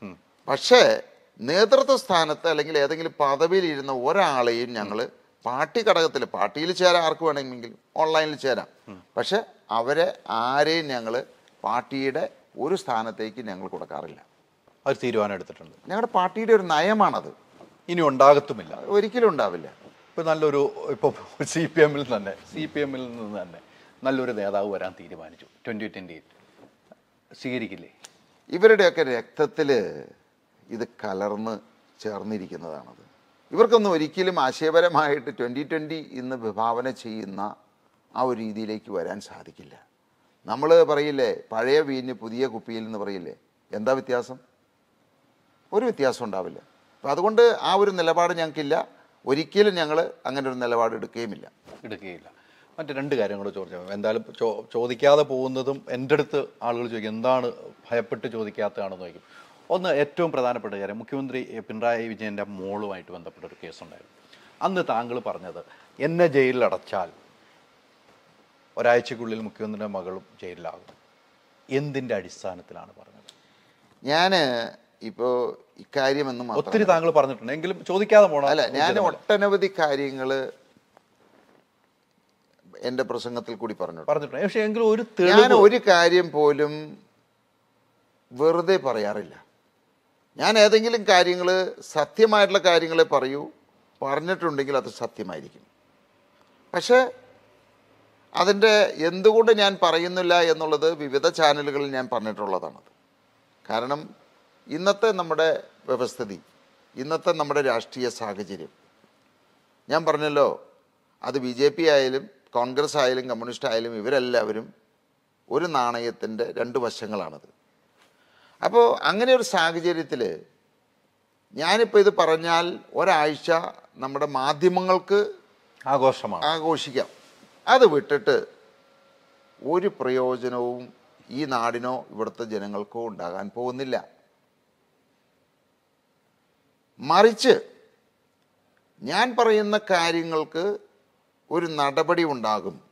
പക്ഷേ നേതൃത്വ സ്ഥാനത്ത് അല്ലെങ്കിൽ ഏതെങ്കിലും പദവിയിലിരുന്ന ഒരാളെയും ഞങ്ങൾ പാർട്ടി ഘടകത്തിൽ പാർട്ടിയിൽ ചേരാം ആർക്ക് വേണമെങ്കിലും ഓൺലൈനിൽ ചേരാം. പക്ഷെ അവരെ ആരെയും ഞങ്ങൾ പാർട്ടിയുടെ ഒരു സ്ഥാനത്തേക്ക് ഞങ്ങൾ കൊടുക്കാറില്ല. ഒരു തീരുമാനം എടുത്തിട്ടുണ്ട്. ഞങ്ങളുടെ പാർട്ടിയുടെ ഒരു നയമാണത്. ഇനി ഉണ്ടാകത്തുമില്ല. ഒരിക്കലും ഉണ്ടാവില്ല. ഇപ്പം നല്ലൊരു ഇപ്പോൾ സി പി എമ്മിൽ തന്നെ സി പി എമ്മിൽ നിന്ന് തന്നെ നല്ലൊരു നേതാവ് വരാൻ തീരുമാനിച്ചു. ട്വന്റി ട്വന്റിയിൽ. സ്വീകരിക്കില്ലേ? ഇവരുടെയൊക്കെ രക്തത്തിൽ ഇത് കലർന്ന് ചേർന്നിരിക്കുന്നതാണത്. ഇവർക്കൊന്നും ഒരിക്കലും ആശയപരമായിട്ട് ട്വന്റി ട്വന്റി ഇന്ന് വിഭാവന ചെയ്യുന്ന ആ ഒരു രീതിയിലേക്ക് വരാൻ സാധിക്കില്ല. നമ്മൾ പറയില്ലേ പഴയ വീഞ്ഞ് പുതിയ കുപ്പിയിൽ എന്ന് പറയില്ലേ? എന്താ വ്യത്യാസം? ഒരു വ്യത്യാസം ഉണ്ടാവില്ല. അപ്പം അതുകൊണ്ട് ആ ഒരു നിലപാട് ഞങ്ങൾക്കില്ല. ഒരിക്കലും ഞങ്ങൾ അങ്ങനെ ഒരു നിലപാട് എടുക്കുകയുമില്ല. എടുക്കുകയില്ല. മറ്റു രണ്ട് കാര്യങ്ങൾ ചോദിച്ചു? എന്തായാലും ചോദിക്കാതെ പോകുന്നതും എന്റെ അടുത്ത് ആളുകൾ ചോദിക്കും എന്താണ് ഭയപ്പെട്ട് ചോദിക്കാത്തതാണെന്ന് ചോദിക്കും. ഒന്ന് ഏറ്റവും പ്രധാനപ്പെട്ട കാര്യം മുഖ്യമന്ത്രി പിണറായി വിജയന്റെ മോളുമായിട്ട് ബന്ധപ്പെട്ട ഒരു കേസുണ്ടായിരുന്നു. അന്ന് താങ്കൾ പറഞ്ഞത് എന്നെ ജയിലിൽ അടച്ചാൽ ഒരാഴ്ചക്കുള്ളിൽ മുഖ്യമന്ത്രിയുടെ മകളും ജയിലിലാകും. എന്തിന്റെ അടിസ്ഥാനത്തിലാണ് പറഞ്ഞത്? ഞാൻ ഇപ്പോൾ ഇക്കാര്യമെന്ന് ഒത്തിരി താങ്കൾ പറഞ്ഞിട്ടുണ്ട്. എങ്കിലും ചോദിക്കാതെ പോകണം അല്ല ഞാൻ ഒട്ടനവധി കാര്യങ്ങൾ എന്റെ പ്രസംഗത്തിൽ കൂടി പറഞ്ഞു പറഞ്ഞിട്ടുണ്ട്. പക്ഷേ എങ്കിലും ഒരു ഞാൻ ഒരു കാര്യം പോലും വെറുതെ പറയാറില്ല. ഞാൻ ഏതെങ്കിലും കാര്യങ്ങൾ സത്യമായിട്ടുള്ള കാര്യങ്ങളെ പറയൂ പറഞ്ഞിട്ടുണ്ടെങ്കിൽ അത് സത്യമായിരിക്കും. പക്ഷേ അതിന്റെ എന്തുകൊണ്ട് ഞാൻ പറയുന്നില്ല എന്നുള്ളത് വിവിധ ചാനലുകളിൽ ഞാൻ പറഞ്ഞിട്ടുള്ളതാണത്. കാരണം ഇന്നത്തെ നമ്മുടെ വ്യവസ്ഥിതി ഇന്നത്തെ നമ്മുടെ രാഷ്ട്രീയ സാഹചര്യം ഞാൻ പറഞ്ഞല്ലോ അത് ബി ജെ പി ആയാലും കോൺഗ്രസ് ആയാലും കമ്മ്യൂണിസ്റ്റ് ആയാലും ഇവരെല്ലാവരും ഒരു നാണയത്തിന്റെ രണ്ട് വശങ്ങളാണത്. അപ്പോൾ അങ്ങനെ ഒരു സാഹചര്യത്തിൽ ഞാനിപ്പോൾ ഇത് പറഞ്ഞാൽ ഒരാഴ്ച നമ്മുടെ മാധ്യമങ്ങൾക്ക് ആഘോഷമാണ്. ആഘോഷിക്കാം. അത് വിട്ടിട്ട് ഒരു പ്രയോജനവും ഈ നാടിനോ ഇവിടുത്തെ ജനങ്ങൾക്കോ ഉണ്ടാകാൻ പോകുന്നില്ല. മറിച്ച് ഞാൻ പറയുന്ന കാര്യങ്ങൾക്ക് ഒരു നടപടി ഉണ്ടാകും.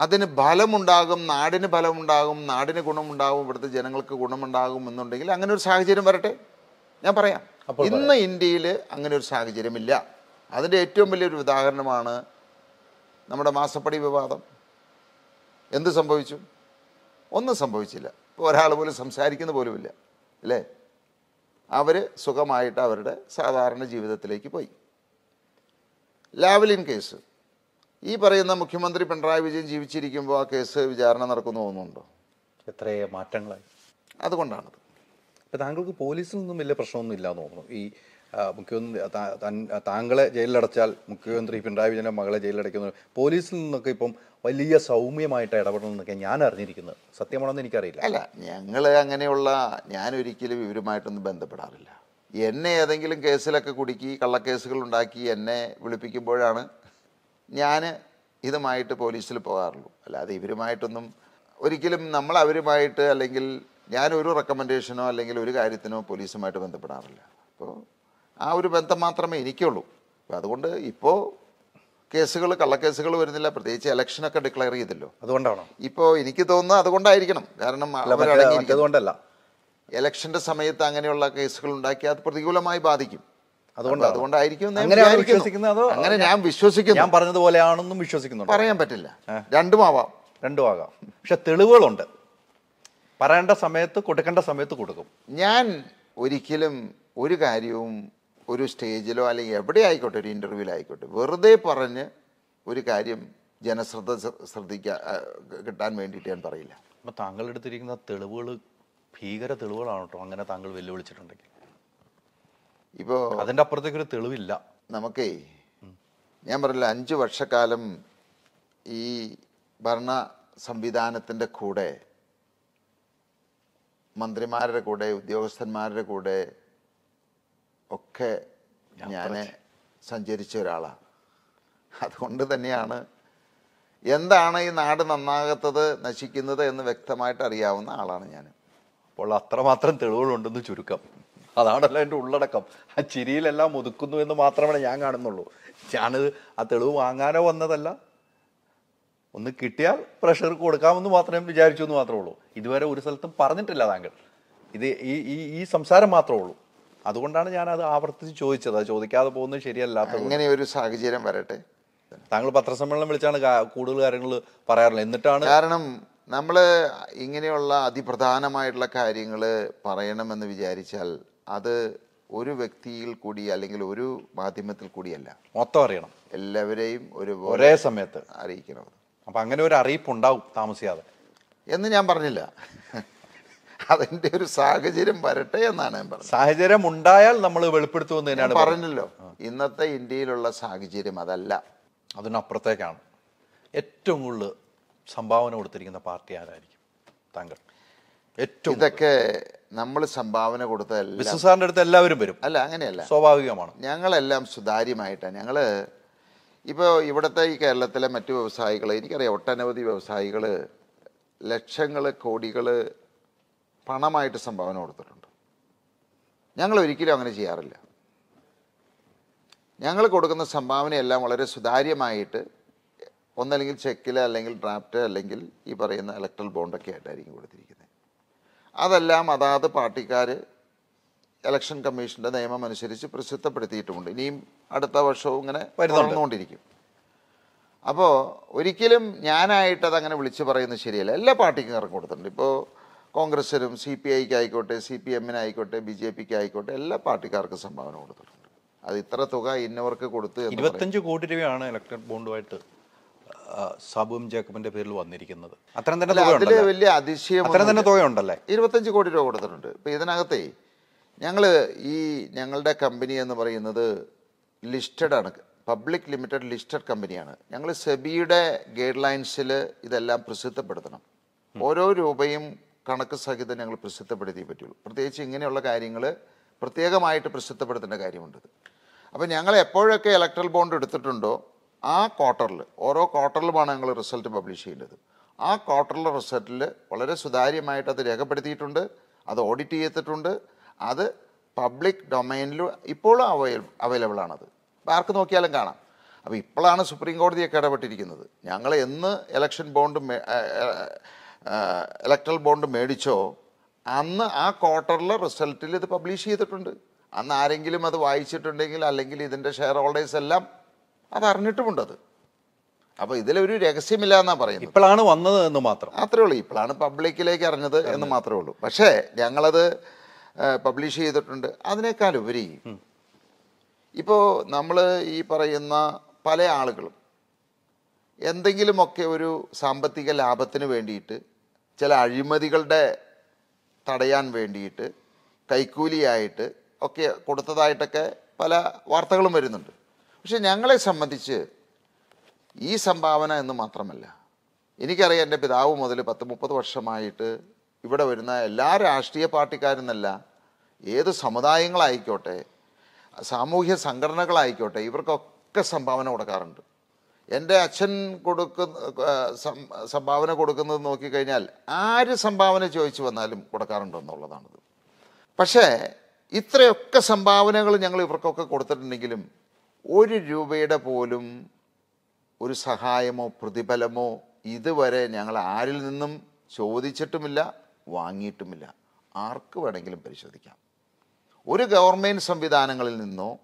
അതിന് ഫലമുണ്ടാകും നാടിന് ഫലമുണ്ടാകും നാടിന് ഗുണമുണ്ടാകും ഇവിടുത്തെ ജനങ്ങൾക്ക് ഗുണമുണ്ടാകും എന്നുണ്ടെങ്കിൽ അങ്ങനെ ഒരു സാഹചര്യം വരട്ടെ. ഞാൻ പറയാം. ഇന്ന് ഇന്ത്യയിൽ അങ്ങനെ ഒരു സാഹചര്യമില്ല. അതിന്റെ ഏറ്റവും വലിയൊരു ഉദാഹരണമാണ് നമ്മുടെ മാസപ്പടി വിവാദം. എന്ത് സംഭവിച്ചു? ഒന്നും സംഭവിച്ചില്ല. ഇപ്പോൾ ഒരാൾ പോലും സംസാരിക്കുന്ന പോലുമില്ല അല്ലേ? അവർ സുഖമായിട്ട് അവരുടെ സാധാരണ ജീവിതത്തിലേക്ക് പോയി. Lavalin case. ഈ പറയുന്ന മുഖ്യമന്ത്രി പിണറായി വിജയൻ ജീവിച്ചിരിക്കുമ്പോൾ ആ കേസ് വിചാരണ നടക്കുന്നു തോന്നുന്നുണ്ടോ? എത്രയേ മാറ്റങ്ങളായി? അതുകൊണ്ടാണത്. ഇപ്പം താങ്കൾക്ക് പോലീസിൽ നിന്നും വലിയ പ്രശ്നമൊന്നും ഇല്ല തോന്നുന്നു. ഈ മുഖ്യമന്ത്രി താങ്കളെ ജയിലിലടച്ചാൽ മുഖ്യമന്ത്രി പിണറായി വിജയന്റെ മകളെ ജയിലിലടയ്ക്കുന്നു. പോലീസിൽ നിന്നൊക്കെ ഇപ്പം വലിയ സൗമ്യമായിട്ട് ഇടപെടണമെന്നൊക്കെ ഞാൻ അറിഞ്ഞിരിക്കുന്നത് സത്യമാണെന്ന് എനിക്കറിയില്ല. അല്ല ഞങ്ങൾ അങ്ങനെയുള്ള ഞാൻ ഒരിക്കലും ഇവരുമായിട്ടൊന്നും ബന്ധപ്പെടാറില്ല. എന്നെ ഏതെങ്കിലും കേസിലൊക്കെ കുടുക്കി കള്ളക്കേസുകൾ ഉണ്ടാക്കി എന്നെ വിളിപ്പിക്കുമ്പോഴാണ് ഞാൻ ഇതുമായിട്ട് പോലീസിൽ പോകാറുള്ളൂ. അല്ലാതെ ഇവരുമായിട്ടൊന്നും ഒരിക്കലും നമ്മൾ അവരുമായിട്ട് അല്ലെങ്കിൽ ഞാൻ ഒരു റെക്കമെൻഡേഷനോ അല്ലെങ്കിൽ ഒരു കാര്യത്തിനോ പോലീസുമായിട്ട് ബന്ധപ്പെടാറില്ല. അപ്പോൾ ആ ഒരു ബന്ധം മാത്രമേ എനിക്കുള്ളൂ. അപ്പോൾ അതുകൊണ്ട് ഇപ്പോൾ കേസുകൾ കള്ളക്കേസുകൾ വരുന്നില്ല. പ്രത്യേകിച്ച് ഇലക്ഷനൊക്കെ ഡിക്ലെയർ ചെയ്തല്ലോ. അതുകൊണ്ടാണോ? ഇപ്പോൾ എനിക്ക് തോന്നുന്നത് അതുകൊണ്ടായിരിക്കണം. കാരണം അതുകൊണ്ടല്ല. ഇലക്ഷന്റെ സമയത്ത് അങ്ങനെയുള്ള കേസുകൾ ഉണ്ടാക്കി അത് പ്രതികൂലമായി ബാധിക്കും. അതുകൊണ്ടാണ്. അപ്പൊ അതുകൊണ്ടായിരിക്കും അങ്ങനെ ഞാൻ വിശ്വസിക്കുന്നു. ഞാൻ പറഞ്ഞതുപോലെയാണെന്നും വിശ്വസിക്കുന്നുണ്ട്? പറയാൻ പറ്റില്ല. രണ്ടും ആവാം. രണ്ടും ആകാം. പക്ഷെ തെളിവുകളുണ്ട്. പറയേണ്ട സമയത്ത് കൊടുക്കേണ്ട സമയത്ത് കൊടുക്കും. ഞാൻ ഒരിക്കലും ഒരു കാര്യവും ഒരു സ്റ്റേജിലോ അല്ലെങ്കിൽ എവിടെ ആയിക്കോട്ടെ ഒരു ഇന്റർവ്യൂവിലായിക്കോട്ടെ വെറുതെ പറഞ്ഞ് ഒരു കാര്യം ജനശ്രദ്ധ ശ്ര- ശ്രദ്ധിക്കാൻ കിട്ടാൻ വേണ്ടിയിട്ട് ഞാൻ പറയില്ല. അപ്പം താങ്കൾ എടുത്തിരിക്കുന്ന തെളിവുകൾ ഭീകര തെളിവുകളാണ് കേട്ടോ. അങ്ങനെ താങ്കൾ വെല്ലുവിളിച്ചിട്ടുണ്ടെങ്കിൽ. ഇപ്പോൾ അതിന്റെ അപ്പുറത്തേക്ക് ഒരു തെളിവില്ല. നമുക്കേ ഞാൻ പറഞ്ഞില്ല അഞ്ച് വർഷക്കാലം ഈ ഭരണ സംവിധാനത്തിന്റെ കൂടെ മന്ത്രിമാരുടെ കൂടെ ഉദ്യോഗസ്ഥന്മാരുടെ കൂടെ ഒക്കെ ഞാൻ സഞ്ചരിച്ച ഒരാളാണ് അതുകൊണ്ട് തന്നെയാണ് എന്താണ് ഈ നാട് നന്നാകത്തത് നശിക്കുന്നത് എന്ന് വ്യക്തമായിട്ട് അറിയാവുന്ന ആളാണ് ഞാൻ അപ്പോൾ അത്രമാത്രം തെളിവുകളുണ്ടെന്ന് ചുരുക്കം. അതാണല്ലോ എന്റെ ഉള്ളടക്കം. ആ ചിരിയിലെല്ലാം ഒതുക്കുന്നു എന്ന് മാത്രമേ ഞാൻ കാണുന്നുള്ളൂ. ഞാനത് ആ തെളിവ് വാങ്ങാനോ വന്നതല്ല. ഒന്ന് കിട്ടിയാൽ പ്രഷർ കൊടുക്കാമെന്ന് മാത്രമേ വിചാരിച്ചു എന്ന് മാത്രമേ ഉള്ളൂ. ഇതുവരെ ഒരു സ്ഥലത്തും പറഞ്ഞിട്ടില്ല താങ്കൾ. ഇത് ഈ ഈ ഈ സംസാരം മാത്രമേ ഉള്ളൂ. അതുകൊണ്ടാണ് ഞാൻ അത് ആവർത്തിച്ച് ചോദിച്ചത്. അത് ചോദിക്കാതെ പോകുന്നത് ശരിയല്ലാത്തത് അങ്ങനെ ഒരു സാഹചര്യം വരട്ടെ. താങ്കൾ പത്രസമ്മേളനം വിളിച്ചാണ് കൂടുതൽ കാര്യങ്ങൾ പറയാറുള്ളത്. എന്നിട്ടാണ് കാരണം നമ്മൾ ഇങ്ങനെയുള്ള അതിപ്രധാനമായിട്ടുള്ള കാര്യങ്ങൾ പറയണമെന്ന് വിചാരിച്ചാൽ അത് ഒരു വ്യക്തിയിൽ കൂടി അല്ലെങ്കിൽ ഒരു മാധ്യമത്തിൽ കൂടിയല്ല. മൊത്തം അറിയണം. എല്ലാവരെയും ഒരു ഒരേ സമയത്ത്. അറിയിക്കണം. അപ്പൊ അങ്ങനെ ഒരു അറിയിപ്പ് ഉണ്ടാവും താമസിയാതെ. എന്ന് ഞാൻ പറഞ്ഞില്ല. അതിന്റെ ഒരു സാഹചര്യം വരട്ടെ എന്നാണ് ഞാൻ പറഞ്ഞത്. സാഹചര്യം ഉണ്ടായാൽ നമ്മൾ വെളിപ്പെടുത്തുമെന്ന് തന്നെയാണ് പറഞ്ഞല്ലോ. ഇന്നത്തെ ഇന്ത്യയിലുള്ള സാഹചര്യം അതല്ല. അതിനപ്പുറത്തേക്കാണ് ഏറ്റവും കൂടുതൽ സംഭാവന കൊടുത്തിരിക്കുന്ന പാർട്ടി ആരായിരിക്കും? താങ്കൾ. ഏറ്റവും ഇതൊക്കെ നമ്മൾ സംഭാവന കൊടുത്ത ബിസിനസ്സുകാരുടെ അടുത്ത് എല്ലാവരും വരും. അല്ല അങ്ങനെയല്ല. സ്വാഭാവികമാണ്. ഞങ്ങളെല്ലാം സുതാര്യമായിട്ടാണ് ഞങ്ങൾ ഇപ്പോൾ ഇവിടുത്തെ ഈ കേരളത്തിലെ മറ്റു വ്യവസായികൾ എനിക്കറിയാം ഒട്ടനവധി വ്യവസായികൾ ലക്ഷങ്ങൾ കോടികൾ പണമായിട്ട് സംഭാവന കൊടുത്തിട്ടുണ്ട്. ഞങ്ങൾ ഒരിക്കലും അങ്ങനെ ചെയ്യാറില്ല. ഞങ്ങൾ കൊടുക്കുന്ന സംഭാവനയെല്ലാം വളരെ സുതാര്യമായിട്ട് ഒന്നല്ലെങ്കിൽ ചെക്കിൽ അല്ലെങ്കിൽ ഡ്രാഫ്റ്റ് അല്ലെങ്കിൽ ഈ പറയുന്ന ഇലക്ട്രൽ ബോണ്ടൊക്കെ ആയിട്ടായിരിക്കും കൊടുത്തിരിക്കുന്നത്. അതെല്ലാം അതാത് പാർട്ടിക്കാർ ഇലക്ഷൻ കമ്മീഷന്റെ നിയമം അനുസരിച്ച് പ്രസിദ്ധപ്പെടുത്തിയിട്ടുമുണ്ട് ഇനിയും അടുത്ത വർഷവും ഇങ്ങനെ വരുന്നുകൊണ്ടിരിക്കും അപ്പോൾ ഒരിക്കലും ഞാനായിട്ട് അതങ്ങനെ വിളിച്ച് പറയുന്നത് ശരിയല്ല. എല്ലാ പാർട്ടിക്കും ഇറങ്ങി കൊടുത്തിട്ടുണ്ട്. ഇപ്പോൾ കോൺഗ്രസിനും സി പി ഐക്ക് ആയിക്കോട്ടെ സി പി എമ്മിനായിക്കോട്ടെ ബി ജെ പിക്ക് ആയിക്കോട്ടെ എല്ലാ പാർട്ടിക്കാർക്കും സംഭാവന കൊടുത്തിട്ടുണ്ട്. അത് ഇത്ര തുക ഇന്നവർക്ക് കൊടുത്ത്. ഇരുപത്തഞ്ച് കോടി രൂപയാണ് ഇലക്ട്രിക് ബോണ്ടുമായിട്ട് ആ, സാബു ജേക്കബിന്റെ പേരിൽ വന്നിരിക്കുന്നത്. അത്രയും തന്നെ ഉണ്ടല്ലേ? വലിയ അതിശയം അത്രയും തന്നെ തുകയുണ്ടല്ലേ? ഇരുപത്തഞ്ച് കോടി രൂപ കൊടുത്തിട്ടുണ്ട്. ഇപ്പം ഇതിനകത്തെ ഞങ്ങൾ ഈ ഞങ്ങളുടെ കമ്പനി എന്ന് പറയുന്നത് ലിസ്റ്റഡ് ആണ്. പബ്ലിക് ലിമിറ്റഡ് ലിസ്റ്റഡ് കമ്പനിയാണ്. ഞങ്ങൾ സെബിയുടെ ഗൈഡ് ലൈൻസിൽ ഇതെല്ലാം പ്രസിദ്ധപ്പെടുത്തണം. ഓരോ രൂപയും കണക്ക് സഹിതം ഞങ്ങൾ പ്രസിദ്ധപ്പെടുത്തിയേ പറ്റുള്ളൂ. പ്രത്യേകിച്ച് ഇങ്ങനെയുള്ള കാര്യങ്ങൾ പ്രത്യേകമായിട്ട് പ്രസിദ്ധപ്പെടുത്തേണ്ട കാര്യമുണ്ട് അപ്പോൾ ഞങ്ങൾ എപ്പോഴൊക്കെ ഇലക്ട്രൽ ബോണ്ട് എടുത്തിട്ടുണ്ടോ ആ ക്വാർട്ടറിൽ ഓരോ ക്വാർട്ടറിലുമാണ് ഞങ്ങൾ റിസൾട്ട് പബ്ലിഷ് ചെയ്യേണ്ടത്. ആ ക്വാർട്ടറിലെ റിസൾട്ടിൽ വളരെ സുതാര്യമായിട്ട് അത് രേഖപ്പെടുത്തിയിട്ടുണ്ട് അത് ഓഡിറ്റ് ചെയ്തിട്ടുണ്ട് അത് പബ്ലിക് ഡൊമൈനിൽ ഇപ്പോഴും അവൈ അവൈലബിൾ ആണത് ആർക്ക് നോക്കിയാലും കാണാം. അപ്പോൾ ഇപ്പോഴാണ് സുപ്രീം കോടതിയൊക്കെ ഇടപെട്ടിരിക്കുന്നത്. ഞങ്ങൾ എന്ന് ഇലക്ഷൻ ബോണ്ട് ഇലക്ട്രൽ ബോണ്ട് മേടിച്ചോ അന്ന് ആ ക്വാർട്ടറിലെ റിസൾട്ടിൽ ഇത് പബ്ലിഷ് ചെയ്തിട്ടുണ്ട്. അന്ന് ആരെങ്കിലും അത് വായിച്ചിട്ടുണ്ടെങ്കിൽ അല്ലെങ്കിൽ ഇതിന്റെ ഷെയർ ഹോൾഡേഴ്സ് എല്ലാം അത് അറിഞ്ഞിട്ടുമുണ്ട് അത്. അപ്പോൾ ഇതിലൊരു രഹസ്യമില്ല എന്നാണ് പറയുന്നത്. ഇപ്പോഴാണ് വന്നത് എന്ന് മാത്രം. അത്രേ ഉള്ളൂ. ഇപ്പോഴാണ് പബ്ലിക്കിലേക്ക് അറിഞ്ഞത് എന്ന് മാത്രമേ ഉള്ളൂ. പക്ഷേ ഞങ്ങളത് പബ്ലിഷ് ചെയ്തിട്ടുണ്ട്. അതിനേക്കാൾ ഉപരി ഇപ്പോൾ നമ്മൾ ഈ പറയുന്ന പല ആളുകളും എന്തെങ്കിലുമൊക്കെ ഒരു സാമ്പത്തിക ലാഭത്തിന് വേണ്ടിയിട്ട് ചില അഴിമതികളുടെ തടയാൻ വേണ്ടിയിട്ട് കൈക്കൂലിയായിട്ട് ഒക്കെ കൊടുത്തതായിട്ടൊക്കെ പല വാർത്തകളും വരുന്നുണ്ട്. പക്ഷെ ഞങ്ങളെ സംബന്ധിച്ച് ഈ സംഭാവന എന്ന് മാത്രമല്ല. എനിക്കറിയാം എന്റെ പിതാവ് മുതൽ പത്ത് മുപ്പത് വർഷമായിട്ട് ഇവിടെ വരുന്ന എല്ലാ രാഷ്ട്രീയ പാർട്ടിക്കാരെന്നല്ല ഏത് സമുദായങ്ങളായിക്കോട്ടെ സാമൂഹ്യ സംഘടനകളായിക്കോട്ടെ ഇവർക്കൊക്കെ സംഭാവന കൊടുക്കാറുണ്ട്. എന്റെ അച്ഛൻ കൊടുക്കുന്ന സംഭാവന കൊടുക്കുന്നത് നോക്കിക്കഴിഞ്ഞാൽ ആര് സംഭാവന ചോദിച്ചു വന്നാലും കൊടുക്കാറുണ്ടെന്നുള്ളതാണത് പക്ഷേ ഇത്രയൊക്കെ സംഭാവനകൾ ഞങ്ങൾ ഇവർക്കൊക്കെ കൊടുത്തിട്ടുണ്ടെങ്കിലും ഒരു രൂപയുടെ പോലും ഒരു സഹായമോ പ്രതിഫലമോ ഇതുവരെ ഞങ്ങൾ ആരിൽ നിന്നും ചോദിച്ചിട്ടുമില്ല വാങ്ങിയിട്ടുമില്ല. ആർക്ക് വേണമെങ്കിലും പരിശോധിക്കാം. ഒരു ഗവൺമെന്റ് സംവിധാനങ്ങളിൽ നിന്നോ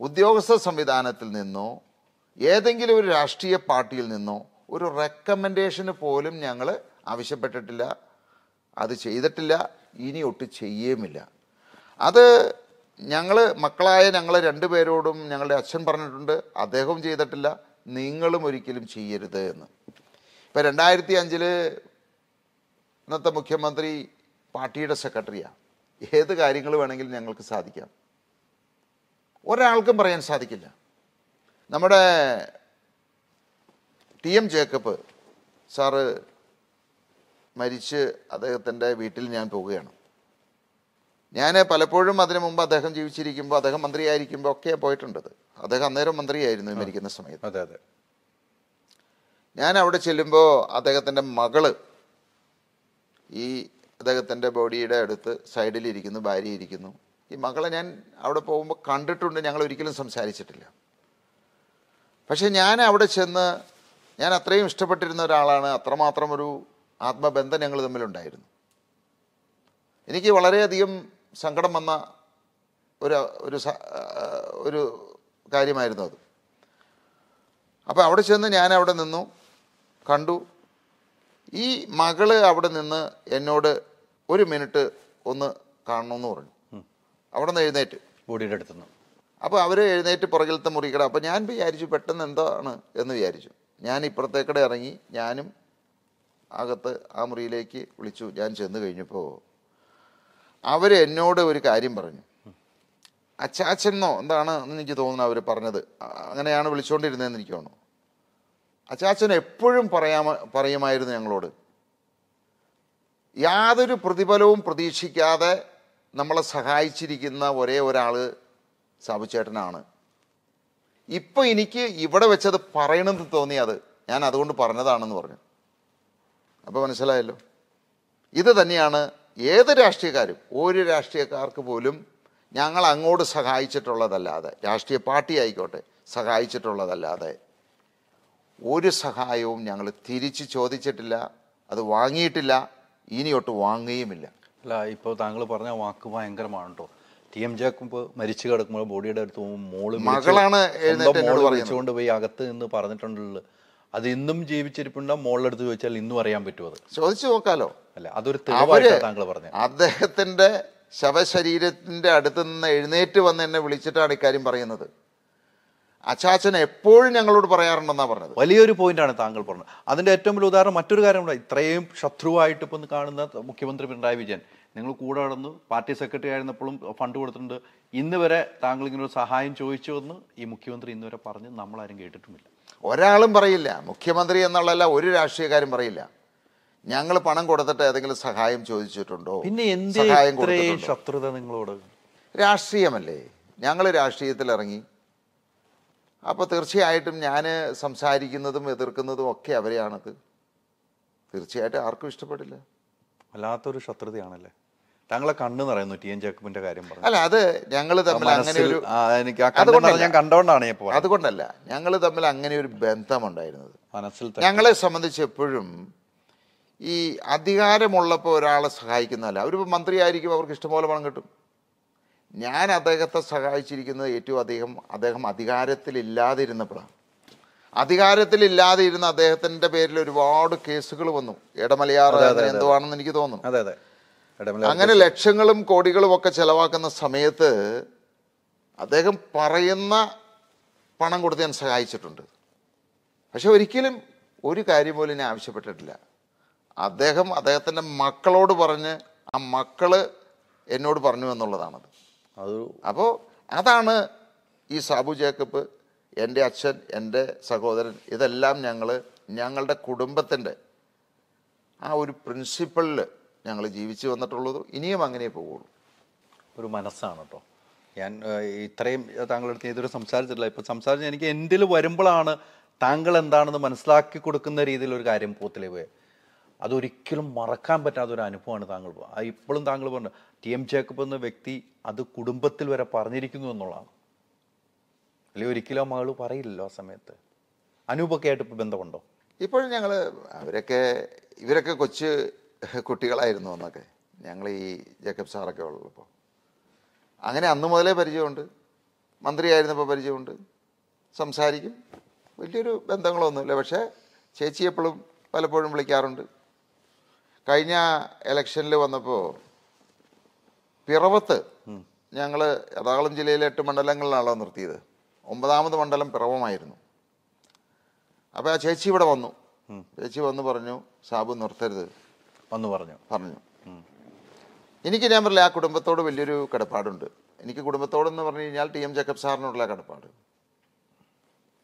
ഉദ്യോഗസ്ഥ സംവിധാനത്തിൽ നിന്നോ ഏതെങ്കിലും ഒരു രാഷ്ട്രീയ പാർട്ടിയിൽ നിന്നോ ഒരു റെക്കമെൻഡേഷന് പോലും ഞങ്ങൾ ആവശ്യപ്പെട്ടിട്ടില്ല അത് ചെയ്തിട്ടില്ല ഇനി ഒട്ട് ചെയ്യുമില്ല. അത് ഞങ്ങൾ മക്കളായ ഞങ്ങൾ രണ്ടുപേരോടും ഞങ്ങളുടെ അച്ഛൻ പറഞ്ഞിട്ടുണ്ട് അദ്ദേഹവും ചെയ്തിട്ടില്ല നിങ്ങളും ഒരിക്കലും ചെയ്യരുത് എന്ന്. ഇപ്പം രണ്ടായിരത്തി അഞ്ചിൽ ഇന്നത്തെ മുഖ്യമന്ത്രി പാർട്ടിയുടെ സെക്രട്ടറിയാണ് ഏത് കാര്യങ്ങൾ വേണമെങ്കിലും ഞങ്ങൾക്ക് സാധിക്കാം. ഒരാൾക്കും പറയാൻ സാധിക്കില്ല. നമ്മുടെ ടി എം ജേക്കബ് സാറ് മരിച്ച് അദ്ദേഹത്തിന്റെ വീട്ടിൽ ഞാൻ പോവുകയാണ്. ഞാൻ പലപ്പോഴും അതിനു മുമ്പ് അദ്ദേഹം ജീവിച്ചിരിക്കുമ്പോൾ അദ്ദേഹം മന്ത്രിയായിരിക്കുമ്പോൾ ഒക്കെ പോയിട്ടുണ്ടത് അദ്ദേഹം അന്നേരം മന്ത്രിയായിരുന്നു മരിക്കുന്ന സമയത്ത്. അതെ അതെ. ഞാൻ അവിടെ ചെല്ലുമ്പോൾ അദ്ദേഹത്തിന്റെ മകൾ ഈ അദ്ദേഹത്തിന്റെ ബോഡിയുടെ അടുത്ത് സൈഡിലിരിക്കുന്നു ഭാര്യ ഇരിക്കുന്നു ഈ മകളെ ഞാൻ അവിടെ പോകുമ്പോൾ കണ്ടിട്ടുണ്ട് ഞങ്ങൾ ഒരിക്കലും സംസാരിച്ചിട്ടില്ല. പക്ഷേ ഞാൻ അവിടെ ചെന്ന് ഞാൻ അത്രയും ഇഷ്ടപ്പെട്ടിരുന്ന ഒരാളാണ് അത്രമാത്രം ഒരു ആത്മബന്ധം ഞങ്ങൾ തമ്മിലുണ്ടായിരുന്നു. എനിക്ക് വളരെയധികം സങ്കടം വന്ന ഒരു ഒരു ഒരു കാര്യമായിരുന്നു അത്. അപ്പോൾ അവിടെ ചെന്ന് ഞാൻ അവിടെ നിന്നു. കണ്ടു. ഈ മകൾ അവിടെ നിന്ന് എന്നോട് ഒരു മിനിറ്റ് ഒന്ന് കാണണമെന്ന് പറഞ്ഞു. അവിടെ നിന്ന് എഴുന്നേറ്റ്. ബോഡിയുടെ അടുത്തുനിന്ന് അപ്പോൾ അവർ എഴുന്നേറ്റ് പുറകിലത്തെ മുറിക്കട. അപ്പോൾ ഞാൻ വിചാരിച്ചു പെട്ടെന്ന് എന്താണ് എന്ന് വിചാരിച്ചു. ഞാൻ ഇപ്പുറത്തേക്കടെ ഇറങ്ങി ഞാനും അകത്ത് ആ മുറിയിലേക്ക് വിളിച്ചു. ഞാൻ ചെന്ന് കഴിഞ്ഞപ്പോൾ അവർ എന്നോട് ഒരു കാര്യം പറഞ്ഞു. അച്ചാച്ചനോ എന്താണ് എനിക്ക് തോന്നുന്നു അവർ പറഞ്ഞത്. അങ്ങനെയാണ് വിളിച്ചുകൊണ്ടിരുന്നതെന്ന് എനിക്ക് തോന്നുന്നു. അച്ചാച്ചൻ എപ്പോഴും പറയാ പറയുമായിരുന്നു ഞങ്ങളോട്. യാതൊരു പ്രതിഫലവും പ്രതീക്ഷിക്കാതെ നമ്മളെ സഹായിച്ചിരിക്കുന്ന ഒരേ ഒരാൾ സാബുചേട്ടനാണ്. ഇപ്പം എനിക്ക് ഇവിടെ വെച്ചത് പറയണമെന്ന് തോന്നി അത് ഞാൻ അതുകൊണ്ട് പറഞ്ഞതാണെന്ന് പറഞ്ഞു. അപ്പോൾ മനസ്സിലായല്ലോ? ഇത് തന്നെയാണ് ഏത് രാഷ്ട്രീയക്കാരും ഒരു രാഷ്ട്രീയക്കാർക്ക് പോലും ഞങ്ങൾ അങ്ങോട്ട് സഹായിച്ചിട്ടുള്ളതല്ലാതെ രാഷ്ട്രീയ പാർട്ടി ആയിക്കോട്ടെ സഹായിച്ചിട്ടുള്ളതല്ലാതെ ഒരു സഹായവും ഞങ്ങൾ തിരിച്ച് ചോദിച്ചിട്ടില്ല അത് വാങ്ങിയിട്ടില്ല ഇനിയൊട്ട് വാങ്ങുകയുമില്ല. അല്ല ഇപ്പോൾ താങ്കൾ പറഞ്ഞ വാക്ക് ഭയങ്കരമാണ് കേട്ടോ ടി എം ജേക്കബ് മരിച്ചു കിടക്കുമ്പോൾ ബോഡിയുടെ അടുത്ത് മോൾ മകളാണ് എഴുന്നേറ്റ് മോൾ പറിച്ചുകൊണ്ട് വിളിച്ചുകൊണ്ട് പോയി അകത്ത് നിന്ന് പറഞ്ഞിട്ടുണ്ടല്ലോ. അത് ഇന്നും ജീവിച്ചിരിപ്പുണ്ടോ മോളിലെടുത്ത് ചോദിച്ചാൽ ഇന്നും അറിയാൻ പറ്റുമോ അത്. ചോദിച്ചു നോക്കാലോ. അല്ല അതൊരു അവർ താങ്കൾ പറഞ്ഞു അദ്ദേഹത്തിന്റെ ശവശരീരത്തിന്റെ അടുത്ത് നിന്ന് എഴുന്നേറ്റ് വന്ന് എന്നെ വിളിച്ചിട്ടാണ് ഇക്കാര്യം പറയുന്നത്. അച്ചാച്ചൻ എപ്പോഴും ഞങ്ങളോട് പറയാറുണ്ടെന്നാ പറഞ്ഞത്. വലിയൊരു പോയിന്റാണ് താങ്കൾ പറഞ്ഞത്. അതിന്റെ ഏറ്റവും വലിയ ഉദാഹരണം മറ്റൊരു കാര്യമുണ്ട് ഇത്രയും ശത്രുവായിട്ട് ഇപ്പം കാണുന്ന മുഖ്യമന്ത്രി പിണറായി വിജയൻ നിങ്ങൾ കൂടെ നടന്നു പാർട്ടി സെക്രട്ടറി ആയിരുന്നപ്പോഴും ഫണ്ട് കൊടുത്തിട്ടുണ്ട്. ഇന്ന് വരെ താങ്കൾ ഇങ്ങനെ ഒരു സഹായം ചോദിച്ചു എന്ന് ഈ മുഖ്യമന്ത്രി ഇന്നുവരെ പറഞ്ഞ് നമ്മളാരും കേട്ടിട്ടുമില്ല. ഒരാളും പറയില്ല. മുഖ്യമന്ത്രി എന്നുള്ളതല്ല ഒരു രാഷ്ട്രീയക്കാരും പറയില്ല. ഞങ്ങൾ പണം കൊടുത്തിട്ട് ഏതെങ്കിലും സഹായം ചോദിച്ചിട്ടുണ്ടോ? പിന്നെ സഹായം ശത്രുത നിങ്ങളോട്? രാഷ്ട്രീയമല്ലേ? ഞങ്ങൾ രാഷ്ട്രീയത്തിൽ ഇറങ്ങി അപ്പോൾ തീർച്ചയായിട്ടും ഞാൻ സംസാരിക്കുന്നതും എതിർക്കുന്നതും ഒക്കെ അവരെയാണത്. തീർച്ചയായിട്ടും ആർക്കും ഇഷ്ടപ്പെടില്ല. വല്ലാത്തൊരു ശത്രുതയാണല്ലേ? താങ്കളെ കണ്ണ് നിറയുന്നു ടി എൻ ജേക്കബിന്റെ കാര്യം പറഞ്ഞു. അല്ല അത് ഞങ്ങൾ തമ്മിൽ അങ്ങനെ ഒരു അതുകൊണ്ടാണ് എനിക്ക്. നിറഞ്ഞ് ഞാൻ കണ്ടോണ്ടാണ് ഇപ്പോൾ അതുകൊണ്ടല്ല ഞങ്ങൾ തമ്മിൽ അങ്ങനെ ഒരു ബന്ധമുണ്ടായിരുന്നത്. മനസ്സിൽ ഞങ്ങളെ സംബന്ധിച്ച് എപ്പോഴും ഈ അധികാരമുള്ളപ്പോൾ ഒരാളെ സഹായിക്കുന്നതല്ല. അവർ മന്ത്രിയായിരിക്കും അവർക്ക് ഇഷ്ടംപോലെ പണം കിട്ടും. ഞാൻ അദ്ദേഹത്തെ സഹായിച്ചിരിക്കുന്നത് ഏറ്റവും അധികം അദ്ദേഹം അധികാരത്തിലില്ലാതിരുന്നപ്പോഴാണ്. അധികാരത്തിലില്ലാതെ ഇരുന്ന അദ്ദേഹത്തിന്റെ പേരിൽ ഒരുപാട് കേസുകൾ വന്നു. ഇടമലയാർ എന്തുവാണെന്ന് എനിക്ക് തോന്നുന്നു. അതെ അതെ. അങ്ങനെ ലക്ഷങ്ങളും കോടികളും ഒക്കെ ചെലവാക്കുന്ന സമയത്ത് അദ്ദേഹം പറയുന്ന പണം കൊടുത്ത് ഞാൻ സഹായിച്ചിട്ടുണ്ട്. പക്ഷെ ഒരിക്കലും ഒരു കാര്യം പോലും ഞാൻ ആവശ്യപ്പെട്ടിട്ടില്ല. അദ്ദേഹം അദ്ദേഹത്തിന്റെ മക്കളോട് പറഞ്ഞ് ആ മക്കൾ എന്നോട് പറഞ്ഞു എന്നുള്ളതാണത്. അത് അപ്പോൾ അതാണ് ഈ സാബു ജേക്കബ് എന്റെ അച്ഛൻ എന്റെ സഹോദരൻ ഇതെല്ലാം ഞങ്ങൾ ഞങ്ങളുടെ കുടുംബത്തിന്റെ ആ ഒരു പ്രിൻസിപ്പളിൽ ഞങ്ങൾ ജീവിച്ചു വന്നിട്ടുള്ളത് ഇനിയും അങ്ങനെ പോവുള്ളൂ ഒരു മനസ്സാണ് കേട്ടോ ഞാൻ ഇത്രയും താങ്കളുടെ അടുത്ത് ഇതുവരെ സംസാരിച്ചിട്ടില്ല. ഇപ്പം സംസാരിച്ച എനിക്ക് എന്തിൽ വരുമ്പോഴാണ് താങ്കൾ എന്താണെന്ന് മനസ്സിലാക്കി കൊടുക്കുന്ന രീതിയിലൊരു കാര്യം പോത്തിലേ പോയത് അതൊരിക്കലും മറക്കാൻ പറ്റാത്ത ഒരു അനുഭവമാണ് താങ്കൾ ഇപ്പോഴും താങ്കൾ പറഞ്ഞു ടി എം ജേക്കബ് എന്ന വ്യക്തി അത് കുടുംബത്തിൽ വരെ പറഞ്ഞിരിക്കുന്നു എന്നുള്ളതാണ്. അല്ലെങ്കിൽ ഒരിക്കലും ആ മകൾ പറയില്ലല്ലോ ആ സമയത്ത്. അനൂപൊക്കെ ആയിട്ട് ഇപ്പോൾ ബന്ധമുണ്ടോ? ഇപ്പോഴും ഞങ്ങൾ അവരൊക്കെ ഇവരൊക്കെ കൊച്ചു കുട്ടികളായിരുന്നു അന്നൊക്കെ. ഞങ്ങൾ ഈ ജേക്കബ് സാറൊക്കെ ഉള്ളപ്പോൾ അങ്ങനെ അന്ന് മുതലേ പരിചയമുണ്ട്. മന്ത്രിയായിരുന്നപ്പോൾ പരിചയമുണ്ട്. സംസാരിക്കും. വലിയൊരു ബന്ധങ്ങളൊന്നുമില്ല. പക്ഷേ ചേച്ചി എപ്പോഴും പലപ്പോഴും വിളിക്കാറുണ്ട്. കഴിഞ്ഞ ഇലക്ഷനിൽ വന്നപ്പോൾ പിറവത്ത് ഞങ്ങൾ എറണാകുളം ജില്ലയിലെ എട്ട് മണ്ഡലങ്ങളിലാണല്ലോ നിർത്തിയത്. ഒമ്പതാമത് മണ്ഡലം പിറവമായിരുന്നു. അപ്പോൾ ആ ചേച്ചി ഇവിടെ വന്നു. ചേച്ചി വന്ന് പറഞ്ഞു സാബു നിർത്തരുത്. വന്ന് പറഞ്ഞു. പറഞ്ഞു. എനിക്ക് ഞാൻ പറയില്ല ആ കുടുംബത്തോട് വലിയൊരു കടപ്പാടുണ്ട്. എനിക്ക് കുടുംബത്തോടെന്ന് പറഞ്ഞു കഴിഞ്ഞാൽ ടി എം ജേക്കബ് സാറിനോടുള്ള കടപ്പാട്.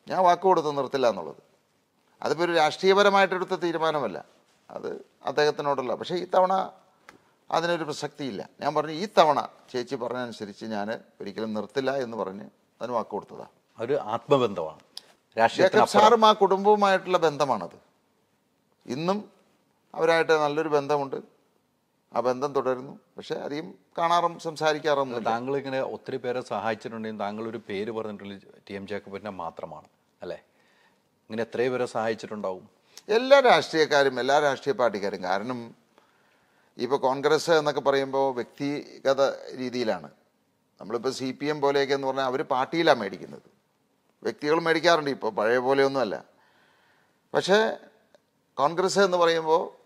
ഞാൻ വാക്ക് കൊടുത്ത് നിർത്തില്ല എന്നുള്ളത്. അതിപ്പോൾ ഒരു രാഷ്ട്രീയപരമായിട്ടെടുത്ത തീരുമാനമല്ല. അത് അദ്ദേഹത്തിനോടുള്ള. പക്ഷേ ഈ തവണ അതിനൊരു പ്രസക്തിയില്ല. ഞാൻ പറഞ്ഞു ഈ തവണ ചേച്ചി പറഞ്ഞതനുസരിച്ച് ഞാൻ ഒരിക്കലും നിർത്തില്ല എന്ന് പറഞ്ഞ് അതിന് വാക്ക് കൊടുത്തതാണ് ഒരു ആത്മബന്ധമാണ്. ജേക്കബ് സാറും ആ കുടുംബവുമായിട്ടുള്ള ബന്ധമാണത്. ഇന്നും അവരായിട്ട് നല്ലൊരു ബന്ധമുണ്ട്. ആ ബന്ധം തുടരുന്നു. പക്ഷെ അധികം കാണാറും സംസാരിക്കാറും താങ്കൾ ഇങ്ങനെ ഒത്തിരി പേരെ സഹായിച്ചിട്ടുണ്ടെങ്കിൽ താങ്കൾ ഒരു പേര് പറഞ്ഞിട്ടുള്ള ടി എം ജേക്കബിനെ മാത്രമാണ് അല്ലേ? ഇങ്ങനെ എത്രയോ പേരെ സഹായിച്ചിട്ടുണ്ടാവും. എല്ലാ രാഷ്ട്രീയക്കാരും എല്ലാ രാഷ്ട്രീയ പാർട്ടിക്കാരും. കാരണം ഇപ്പോൾ കോൺഗ്രസ് എന്നൊക്കെ പറയുമ്പോൾ വ്യക്തിഗത രീതിയിലാണ്. നമ്മളിപ്പോൾ സി പി എം പോലെയൊക്കെ എന്ന് പറഞ്ഞാൽ അവർ പാർട്ടിയിലാണ് മേടിക്കുന്നത്. വ്യക്തികൾ മേടിക്കാറുണ്ട്. ഇപ്പോൾ പഴയ പോലെയൊന്നുമല്ല. പക്ഷേ കോൺഗ്രസ് എന്ന് പറയുമ്പോൾ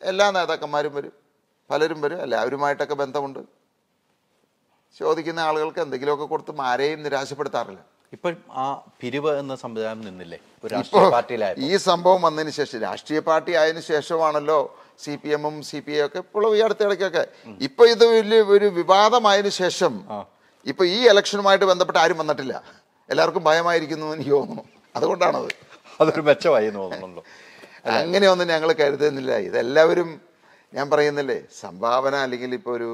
എല്ലാ നേതാക്കന്മാരും വരും പലരും വരും എല്ലാവരുമായിട്ടൊക്കെ ബന്ധമുണ്ട്. ചോദിക്കുന്ന ആളുകൾക്ക് എന്തെങ്കിലുമൊക്കെ കൊടുത്ത് ആരെയും നിരാശപ്പെടുത്താറില്ല. ഇപ്പം ആ പിരിവ് എന്ന സംവിധാനം നിന്നില്ലേ? ഒരു രാഷ്ട്രീയ പാർട്ടിയിലായ ഈ സംഭവം വന്നതിന് ശേഷം രാഷ്ട്രീയ പാർട്ടി ആയതിനു ശേഷമാണല്ലോ സി പി എമ്മും സി പി ഐ ഒക്കെ ഇപ്പോൾ ഈ അടുത്തിടയ്ക്കൊക്കെ ഇപ്പൊ ഇത് വലിയ ഒരു വിവാദമായതിനു ശേഷം ഇപ്പൊ ഈ ഇലക്ഷനുമായിട്ട് ബന്ധപ്പെട്ട് ആരും വന്നിട്ടില്ല. എല്ലാവർക്കും ഭയമായിരിക്കുന്നു എനിക്ക് തോന്നുന്നു. അതുകൊണ്ടാണത്. അതൊരു മെച്ചമായി തോന്നുന്നുണ്ടോ? അങ്ങനെയൊന്നും ഞങ്ങൾ കരുതുന്നില്ല. ഇതെല്ലാവരും ഞാൻ പറയുന്നില്ലേ സംഭാവന അല്ലെങ്കിൽ ഇപ്പൊ ഒരു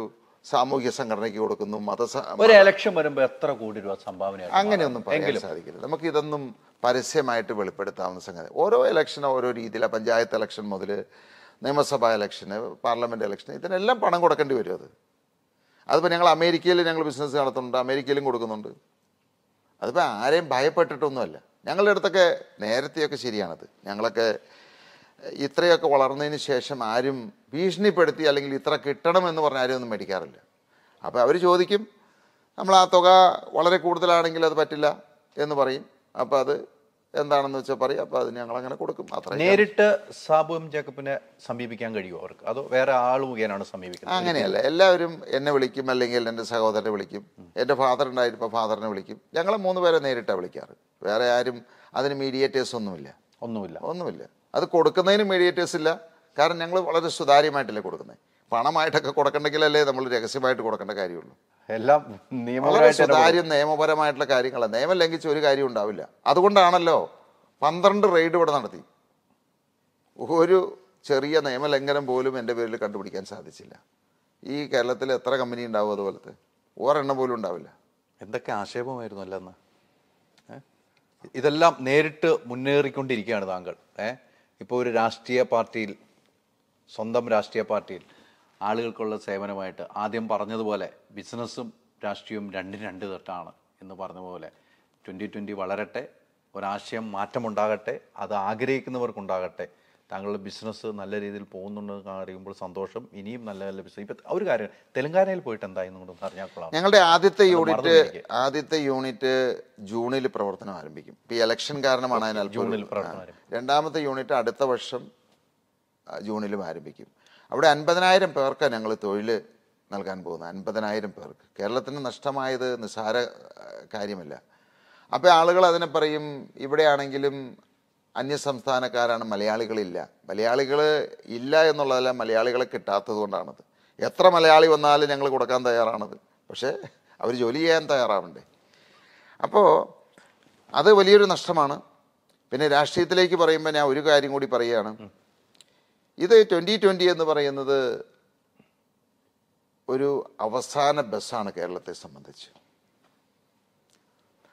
സാമൂഹ്യ സംഘടനയ്ക്ക് കൊടുക്കുന്നു മത ഒരു ഇലക്ഷൻ വരുമ്പോൾ എത്ര കോടി രൂപ സംഭാവന അങ്ങനെയൊന്നും പറയാൻ സാധിക്കില്ല നമുക്ക് ഇതൊന്നും പരസ്യമായിട്ട് വെളിപ്പെടുത്താവുന്ന സംഗതി. ഓരോ ഇലക്ഷനും ഓരോ രീതിയിലാണ് പഞ്ചായത്ത് ഇലക്ഷൻ മുതൽ നിയമസഭാ ഇലക്ഷന് പാർലമെന്റ് ഇലക്ഷന് ഇതിനെല്ലാം പണം കൊടുക്കേണ്ടി വരും അത്. അതിപ്പോൾ ഞങ്ങൾ അമേരിക്കയിൽ ഞങ്ങൾ ബിസിനസ് നടത്തുന്നുണ്ട് അമേരിക്കയിലും കൊടുക്കുന്നുണ്ട്. അതിപ്പോൾ ആരെയും ഭയപ്പെട്ടിട്ടൊന്നുമല്ല. ഞങ്ങളുടെ അടുത്തൊക്കെ നേരത്തെയൊക്കെ ശരിയാണത്. ഞങ്ങളൊക്കെ ഇത്രയൊക്കെ വളർന്നതിന് ശേഷം ആരും ഭീഷണിപ്പെടുത്തി അല്ലെങ്കിൽ ഇത്ര കിട്ടണം എന്ന് പറഞ്ഞ ആരും ഒന്നും മേടിക്കാറില്ല. അപ്പോൾ അവർ ചോദിക്കും നമ്മൾ ആ തുക വളരെ കൂടുതലാണെങ്കിൽ അത് പറ്റില്ല എന്ന് പറയും. അപ്പോൾ അത് എന്താണെന്ന് വെച്ചാൽ പറയും അപ്പോൾ അത് ഞങ്ങൾ അങ്ങനെ കൊടുക്കും. അത്ര നേരിട്ട് സാബു എം ജേക്കബിനെ സമീപിക്കാൻ കഴിയുമോ അവർക്ക്? അതോ വേറെ ആൾ മുഖേനാണ് സമീപിക്കുന്നത്? അങ്ങനെയല്ല എല്ലാവരും എന്നെ വിളിക്കും അല്ലെങ്കിൽ എന്റെ സഹോദരനെ വിളിക്കും. എന്റെ ഫാദർ ഉണ്ടായിരുന്നപ്പോൾ ഫാദറിനെ വിളിക്കും. ഞങ്ങൾ മൂന്ന് പേരെ നേരിട്ടാണ് വിളിക്കാറ്. വേറെ ആരും അതിന് മീഡിയേറ്റേഴ്സ് ഒന്നുമില്ല. ഒന്നുമില്ല. ഒന്നുമില്ല. അത് കൊടുക്കുന്നതിന് മീഡിയേറ്റേഴ്സ് ഇല്ല. കാരണം ഞങ്ങൾ വളരെ സുതാര്യമായിട്ടല്ലേ കൊടുക്കുന്നത് പണമായിട്ടൊക്കെ കൊടുക്കണ്ടെങ്കിലല്ലേ നമ്മൾ രഹസ്യമായിട്ട് കൊടുക്കേണ്ട കാര്യമുള്ളൂ. എല്ലാം സുതാര്യം നിയമപരമായിട്ടുള്ള കാര്യങ്ങളാണ് നിയമം ലംഘിച്ച ഒരു കാര്യം ഉണ്ടാവില്ല. അതുകൊണ്ടാണല്ലോ പന്ത്രണ്ട് റെയ്ഡ് ഇവിടെ നടത്തി. ഒരു ചെറിയ നിയമലംഘനം പോലും എന്റെ പേരിൽ കണ്ടുപിടിക്കാൻ സാധിച്ചില്ല. ഈ കേരളത്തിൽ എത്ര കമ്പനി ഉണ്ടാവും അതുപോലത്തെ? ഓരെണ്ണം പോലും ഉണ്ടാവില്ല. എന്തൊക്കെ ആക്ഷേപമായിരുന്നു അല്ലെന്ന്? ഇതെല്ലാം നേരിട്ട് മുന്നേറിക്കൊണ്ടിരിക്കുകയാണ് താങ്കൾ. ഏ? ഇപ്പോൾ ഒരു രാഷ്ട്രീയ പാർട്ടിയിൽ സ്വന്തം രാഷ്ട്രീയ പാർട്ടിയിൽ ആളുകൾക്കുള്ള സേവനമായിട്ട് ആദ്യം പറഞ്ഞതുപോലെ ബിസിനസ്സും രാഷ്ട്രീയവും രണ്ടും രണ്ട് തട്ടാണ് എന്ന് പറഞ്ഞതുപോലെ പോലെ ട്വന്റി ട്വന്റി വളരട്ടെ ഒരാശയം മാറ്റമുണ്ടാകട്ടെ അത് ആഗ്രഹിക്കുന്നവർക്കുണ്ടാകട്ടെ താങ്കളുടെ ബിസിനസ് നല്ല രീതിയിൽ പോകുന്നുണ്ടെന്ന് അറിയുമ്പോൾ സന്തോഷം ഇനിയും നല്ല നല്ല ബിസിനസ്. ഇപ്പം ഒരു കാര്യം തെലങ്കാനയിൽ പോയിട്ട് എന്തായെന്നും കൂടെ അറിഞ്ഞാൽ കൊള്ളാം ഞങ്ങളുടെ ആദ്യത്തെ യൂണിറ്റ് ആദ്യത്തെ യൂണിറ്റ് ജൂണിൽ പ്രവർത്തനം ആരംഭിക്കും. ഇപ്പൊ ഈ ഇലക്ഷൻ കാരണമാണ് അതിനാൽ ജൂണിൽ പ്രവർത്തനം രണ്ടാമത്തെ യൂണിറ്റ് അടുത്ത വർഷം ജൂണിലും ആരംഭിക്കും. അവിടെ അൻപതിനായിരം പേർക്ക് ഞങ്ങൾ തൊഴിൽ നൽകാൻ പോകുന്നത്. അൻപതിനായിരം പേർക്ക്. കേരളത്തിന് നഷ്ടമായത് നിസ്സാര കാര്യമല്ല. അപ്പോൾ ആളുകൾ അതിനെ പറയും ഇവിടെയാണെങ്കിലും അന്യസംസ്ഥാനക്കാരാണ് മലയാളികളില്ല. മലയാളികൾ ഇല്ല എന്നുള്ളതല്ല മലയാളികളെ കിട്ടാത്തത് കൊണ്ടാണത്. എത്ര മലയാളി വന്നാലും ഞങ്ങൾ കൊടുക്കാൻ തയ്യാറാണത്. പക്ഷേ അവർ ജോലി ചെയ്യാൻ തയ്യാറാവണ്ടേ. അപ്പോൾ അത് വലിയൊരു നഷ്ടമാണ്. പിന്നെ രാഷ്ട്രീയത്തിലേക്ക് പറയുമ്പോൾ ഞാൻ ഒരു കാര്യം കൂടി പറയുകയാണ്. ഇത് ട്വന്റി ട്വന്റി എന്ന് പറയുന്നത് ഒരു അവസാന ബസ്സാണ് കേരളത്തെ സംബന്ധിച്ച്.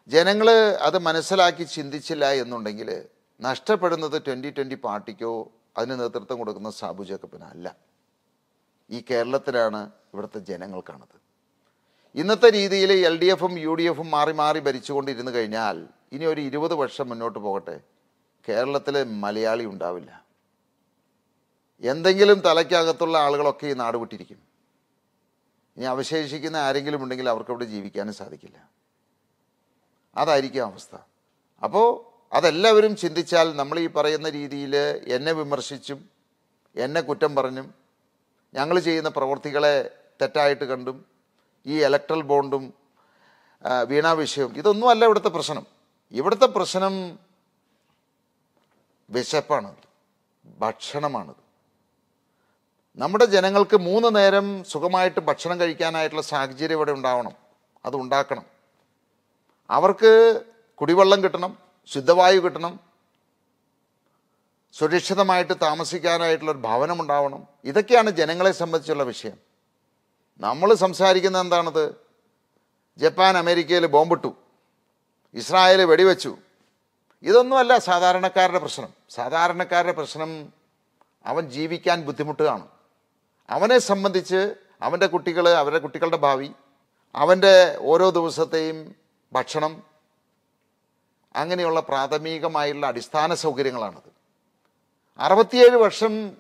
ജനങ്ങൾ അത് മനസ്സിലാക്കി ചിന്തിച്ചില്ല എന്നുണ്ടെങ്കിൽ നഷ്ടപ്പെടുന്നത് ട്വന്റി ട്വന്റി പാർട്ടിക്കോ അതിന് നേതൃത്വം കൊടുക്കുന്ന സാബു ജേക്കബിനല്ല ഈ കേരളത്തിലാണ് ഇവിടുത്തെ ജനങ്ങൾ കാണുന്നത്. ഇന്നത്തെ രീതിയിൽ എൽ ഡി എഫും യു ഡി എഫും മാറി മാറി ഭരിച്ചുകൊണ്ടിരുന്നു കഴിഞ്ഞാൽ ഇനി ഒരു ഇരുപത് വർഷം മുന്നോട്ട് പോകട്ടെ. കേരളത്തിൽ മലയാളി ഉണ്ടാവില്ല. എന്തെങ്കിലും തലയ്ക്കകത്തുള്ള ആളുകളൊക്കെ ഈ നാട് വിട്ടിരിക്കും. ഇനി അവശേഷിക്കുന്ന ആരെങ്കിലും ഉണ്ടെങ്കിൽ അവർക്കവിടെ ജീവിക്കാനും സാധിക്കില്ല. അതായിരിക്കും അവസ്ഥ. അപ്പോൾ അതെല്ലാവരും ചിന്തിച്ചാൽ നമ്മൾ ഈ പറയുന്ന രീതിയിൽ എന്നെ വിമർശിച്ചും എന്നെ കുറ്റം പറഞ്ഞും ഞങ്ങൾ ചെയ്യുന്ന പ്രവൃത്തികളെ തെറ്റായിട്ട് കണ്ടും ഈ ഇലക്ട്രൽ ബോണ്ടും വീണാ വിഷയവും ഇതൊന്നുമല്ല ഇവിടുത്തെ പ്രശ്നം. ഇവിടുത്തെ പ്രശ്നം വിശപ്പാണ് ഭക്ഷണമാണ് നമ്മുടെ ജനങ്ങൾക്ക് മൂന്ന് നേരം സുഖമായിട്ട് ഭക്ഷണം കഴിക്കാനായിട്ടുള്ള സാഹചര്യം ഇവിടെ ഉണ്ടാവണം അത് ഉണ്ടാക്കണം. അവർക്ക് കുടിവെള്ളം കിട്ടണം ശുദ്ധവായു കിട്ടണം. സുരക്ഷിതമായിട്ട് താമസിക്കാനായിട്ടുള്ളൊരു ഭവനം ഉണ്ടാവണം ഇതൊക്കെയാണ് ജനങ്ങളെ സംബന്ധിച്ചുള്ള വിഷയം. നമ്മൾ സംസാരിക്കുന്നത് എന്താണത്? ജപ്പാൻ അമേരിക്കയിൽ ബോംബിട്ടു. ഇസ്രായേൽ വെടിവെച്ചു. ഇതൊന്നുമല്ല സാധാരണക്കാരുടെ പ്രശ്നം. സാധാരണക്കാരുടെ പ്രശ്നം അവൻ ജീവിക്കാൻ ബുദ്ധിമുട്ടുകയാണ്. അവനെ സംബന്ധിച്ച് അവന്റെ കുട്ടികൾ അവരുടെ കുട്ടികളുടെ ഭാവി അവന്റെ ഓരോ ദിവസത്തെയും ഭക്ഷണം അങ്ങനെയുള്ള പ്രാഥമികമായുള്ള അടിസ്ഥാന സൗകര്യങ്ങളാണത്. അറുപത്തിയേഴ് വർഷം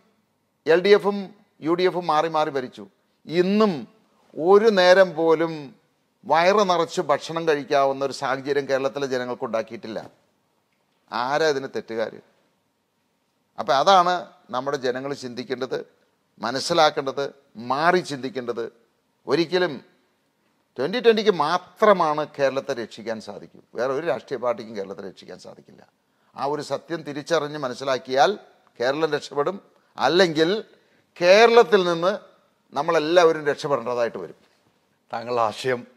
എൽ ഡി എഫും യു ഡി എഫും മാറി മാറി ഭരിച്ചു. ഇന്നും ഒരു നേരം പോലും വയറ് നിറച്ച് ഭക്ഷണം കഴിക്കാവുന്ന ഒരു സാഹചര്യം കേരളത്തിലെ ജനങ്ങൾക്ക് ഉണ്ടാക്കിയിട്ടില്ല. ആരാ ഇതിന് തെറ്റുകാർ അപ്പം അതാണ് നമ്മുടെ ജനങ്ങൾ ചിന്തിക്കേണ്ടത് മനസ്സിലാക്കേണ്ടത് മാറി ചിന്തിക്കേണ്ടത്. ഒരിക്കലും ട്വന്റി ട്വന്റിക്ക് മാത്രമാണ് കേരളത്തെ രക്ഷിക്കാൻ സാധിക്കൂ. വേറെ ഒരു രാഷ്ട്രീയ പാർട്ടിക്കും കേരളത്തെ രക്ഷിക്കാൻ സാധിക്കില്ല. ആ ഒരു സത്യം തിരിച്ചറിഞ്ഞ് മനസ്സിലാക്കിയാൽ കേരളം രക്ഷപ്പെടും. അല്ലെങ്കിൽ കേരളത്തിൽ നിന്ന് നമ്മളെല്ലാവരും രക്ഷപ്പെടേണ്ടതായിട്ട് വരും. താങ്കളുടെ ആശയം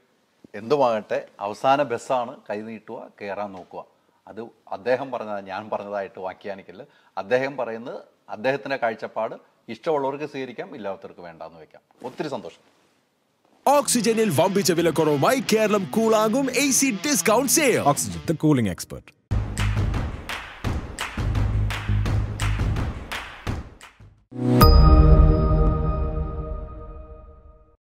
എന്തുമാകട്ടെ അവസാന ബസ്സാണ് കൈനീട്ടുക കയറാൻ നോക്കുക. അത് അദ്ദേഹം പറഞ്ഞത് ഞാൻ പറഞ്ഞതായിട്ട് വ്യാഖ്യാനിക്കില്ല അദ്ദേഹം പറയുന്നത് അദ്ദേഹത്തിന്റെ കാഴ്ചപ്പാട് ഇഷ്ടമുള്ളവർക്ക് സ്വീകരിക്കാം ഇല്ലാത്തവർക്ക് വേണ്ടാന്ന് വെക്കാം. ഒത്തിരി സന്തോഷം. ഓക്സിജനിൽ വമ്പിച്ച വിലക്കുറവുമായി Keralam കൂളാകും A C discount sale Oxygen, the cooling expert.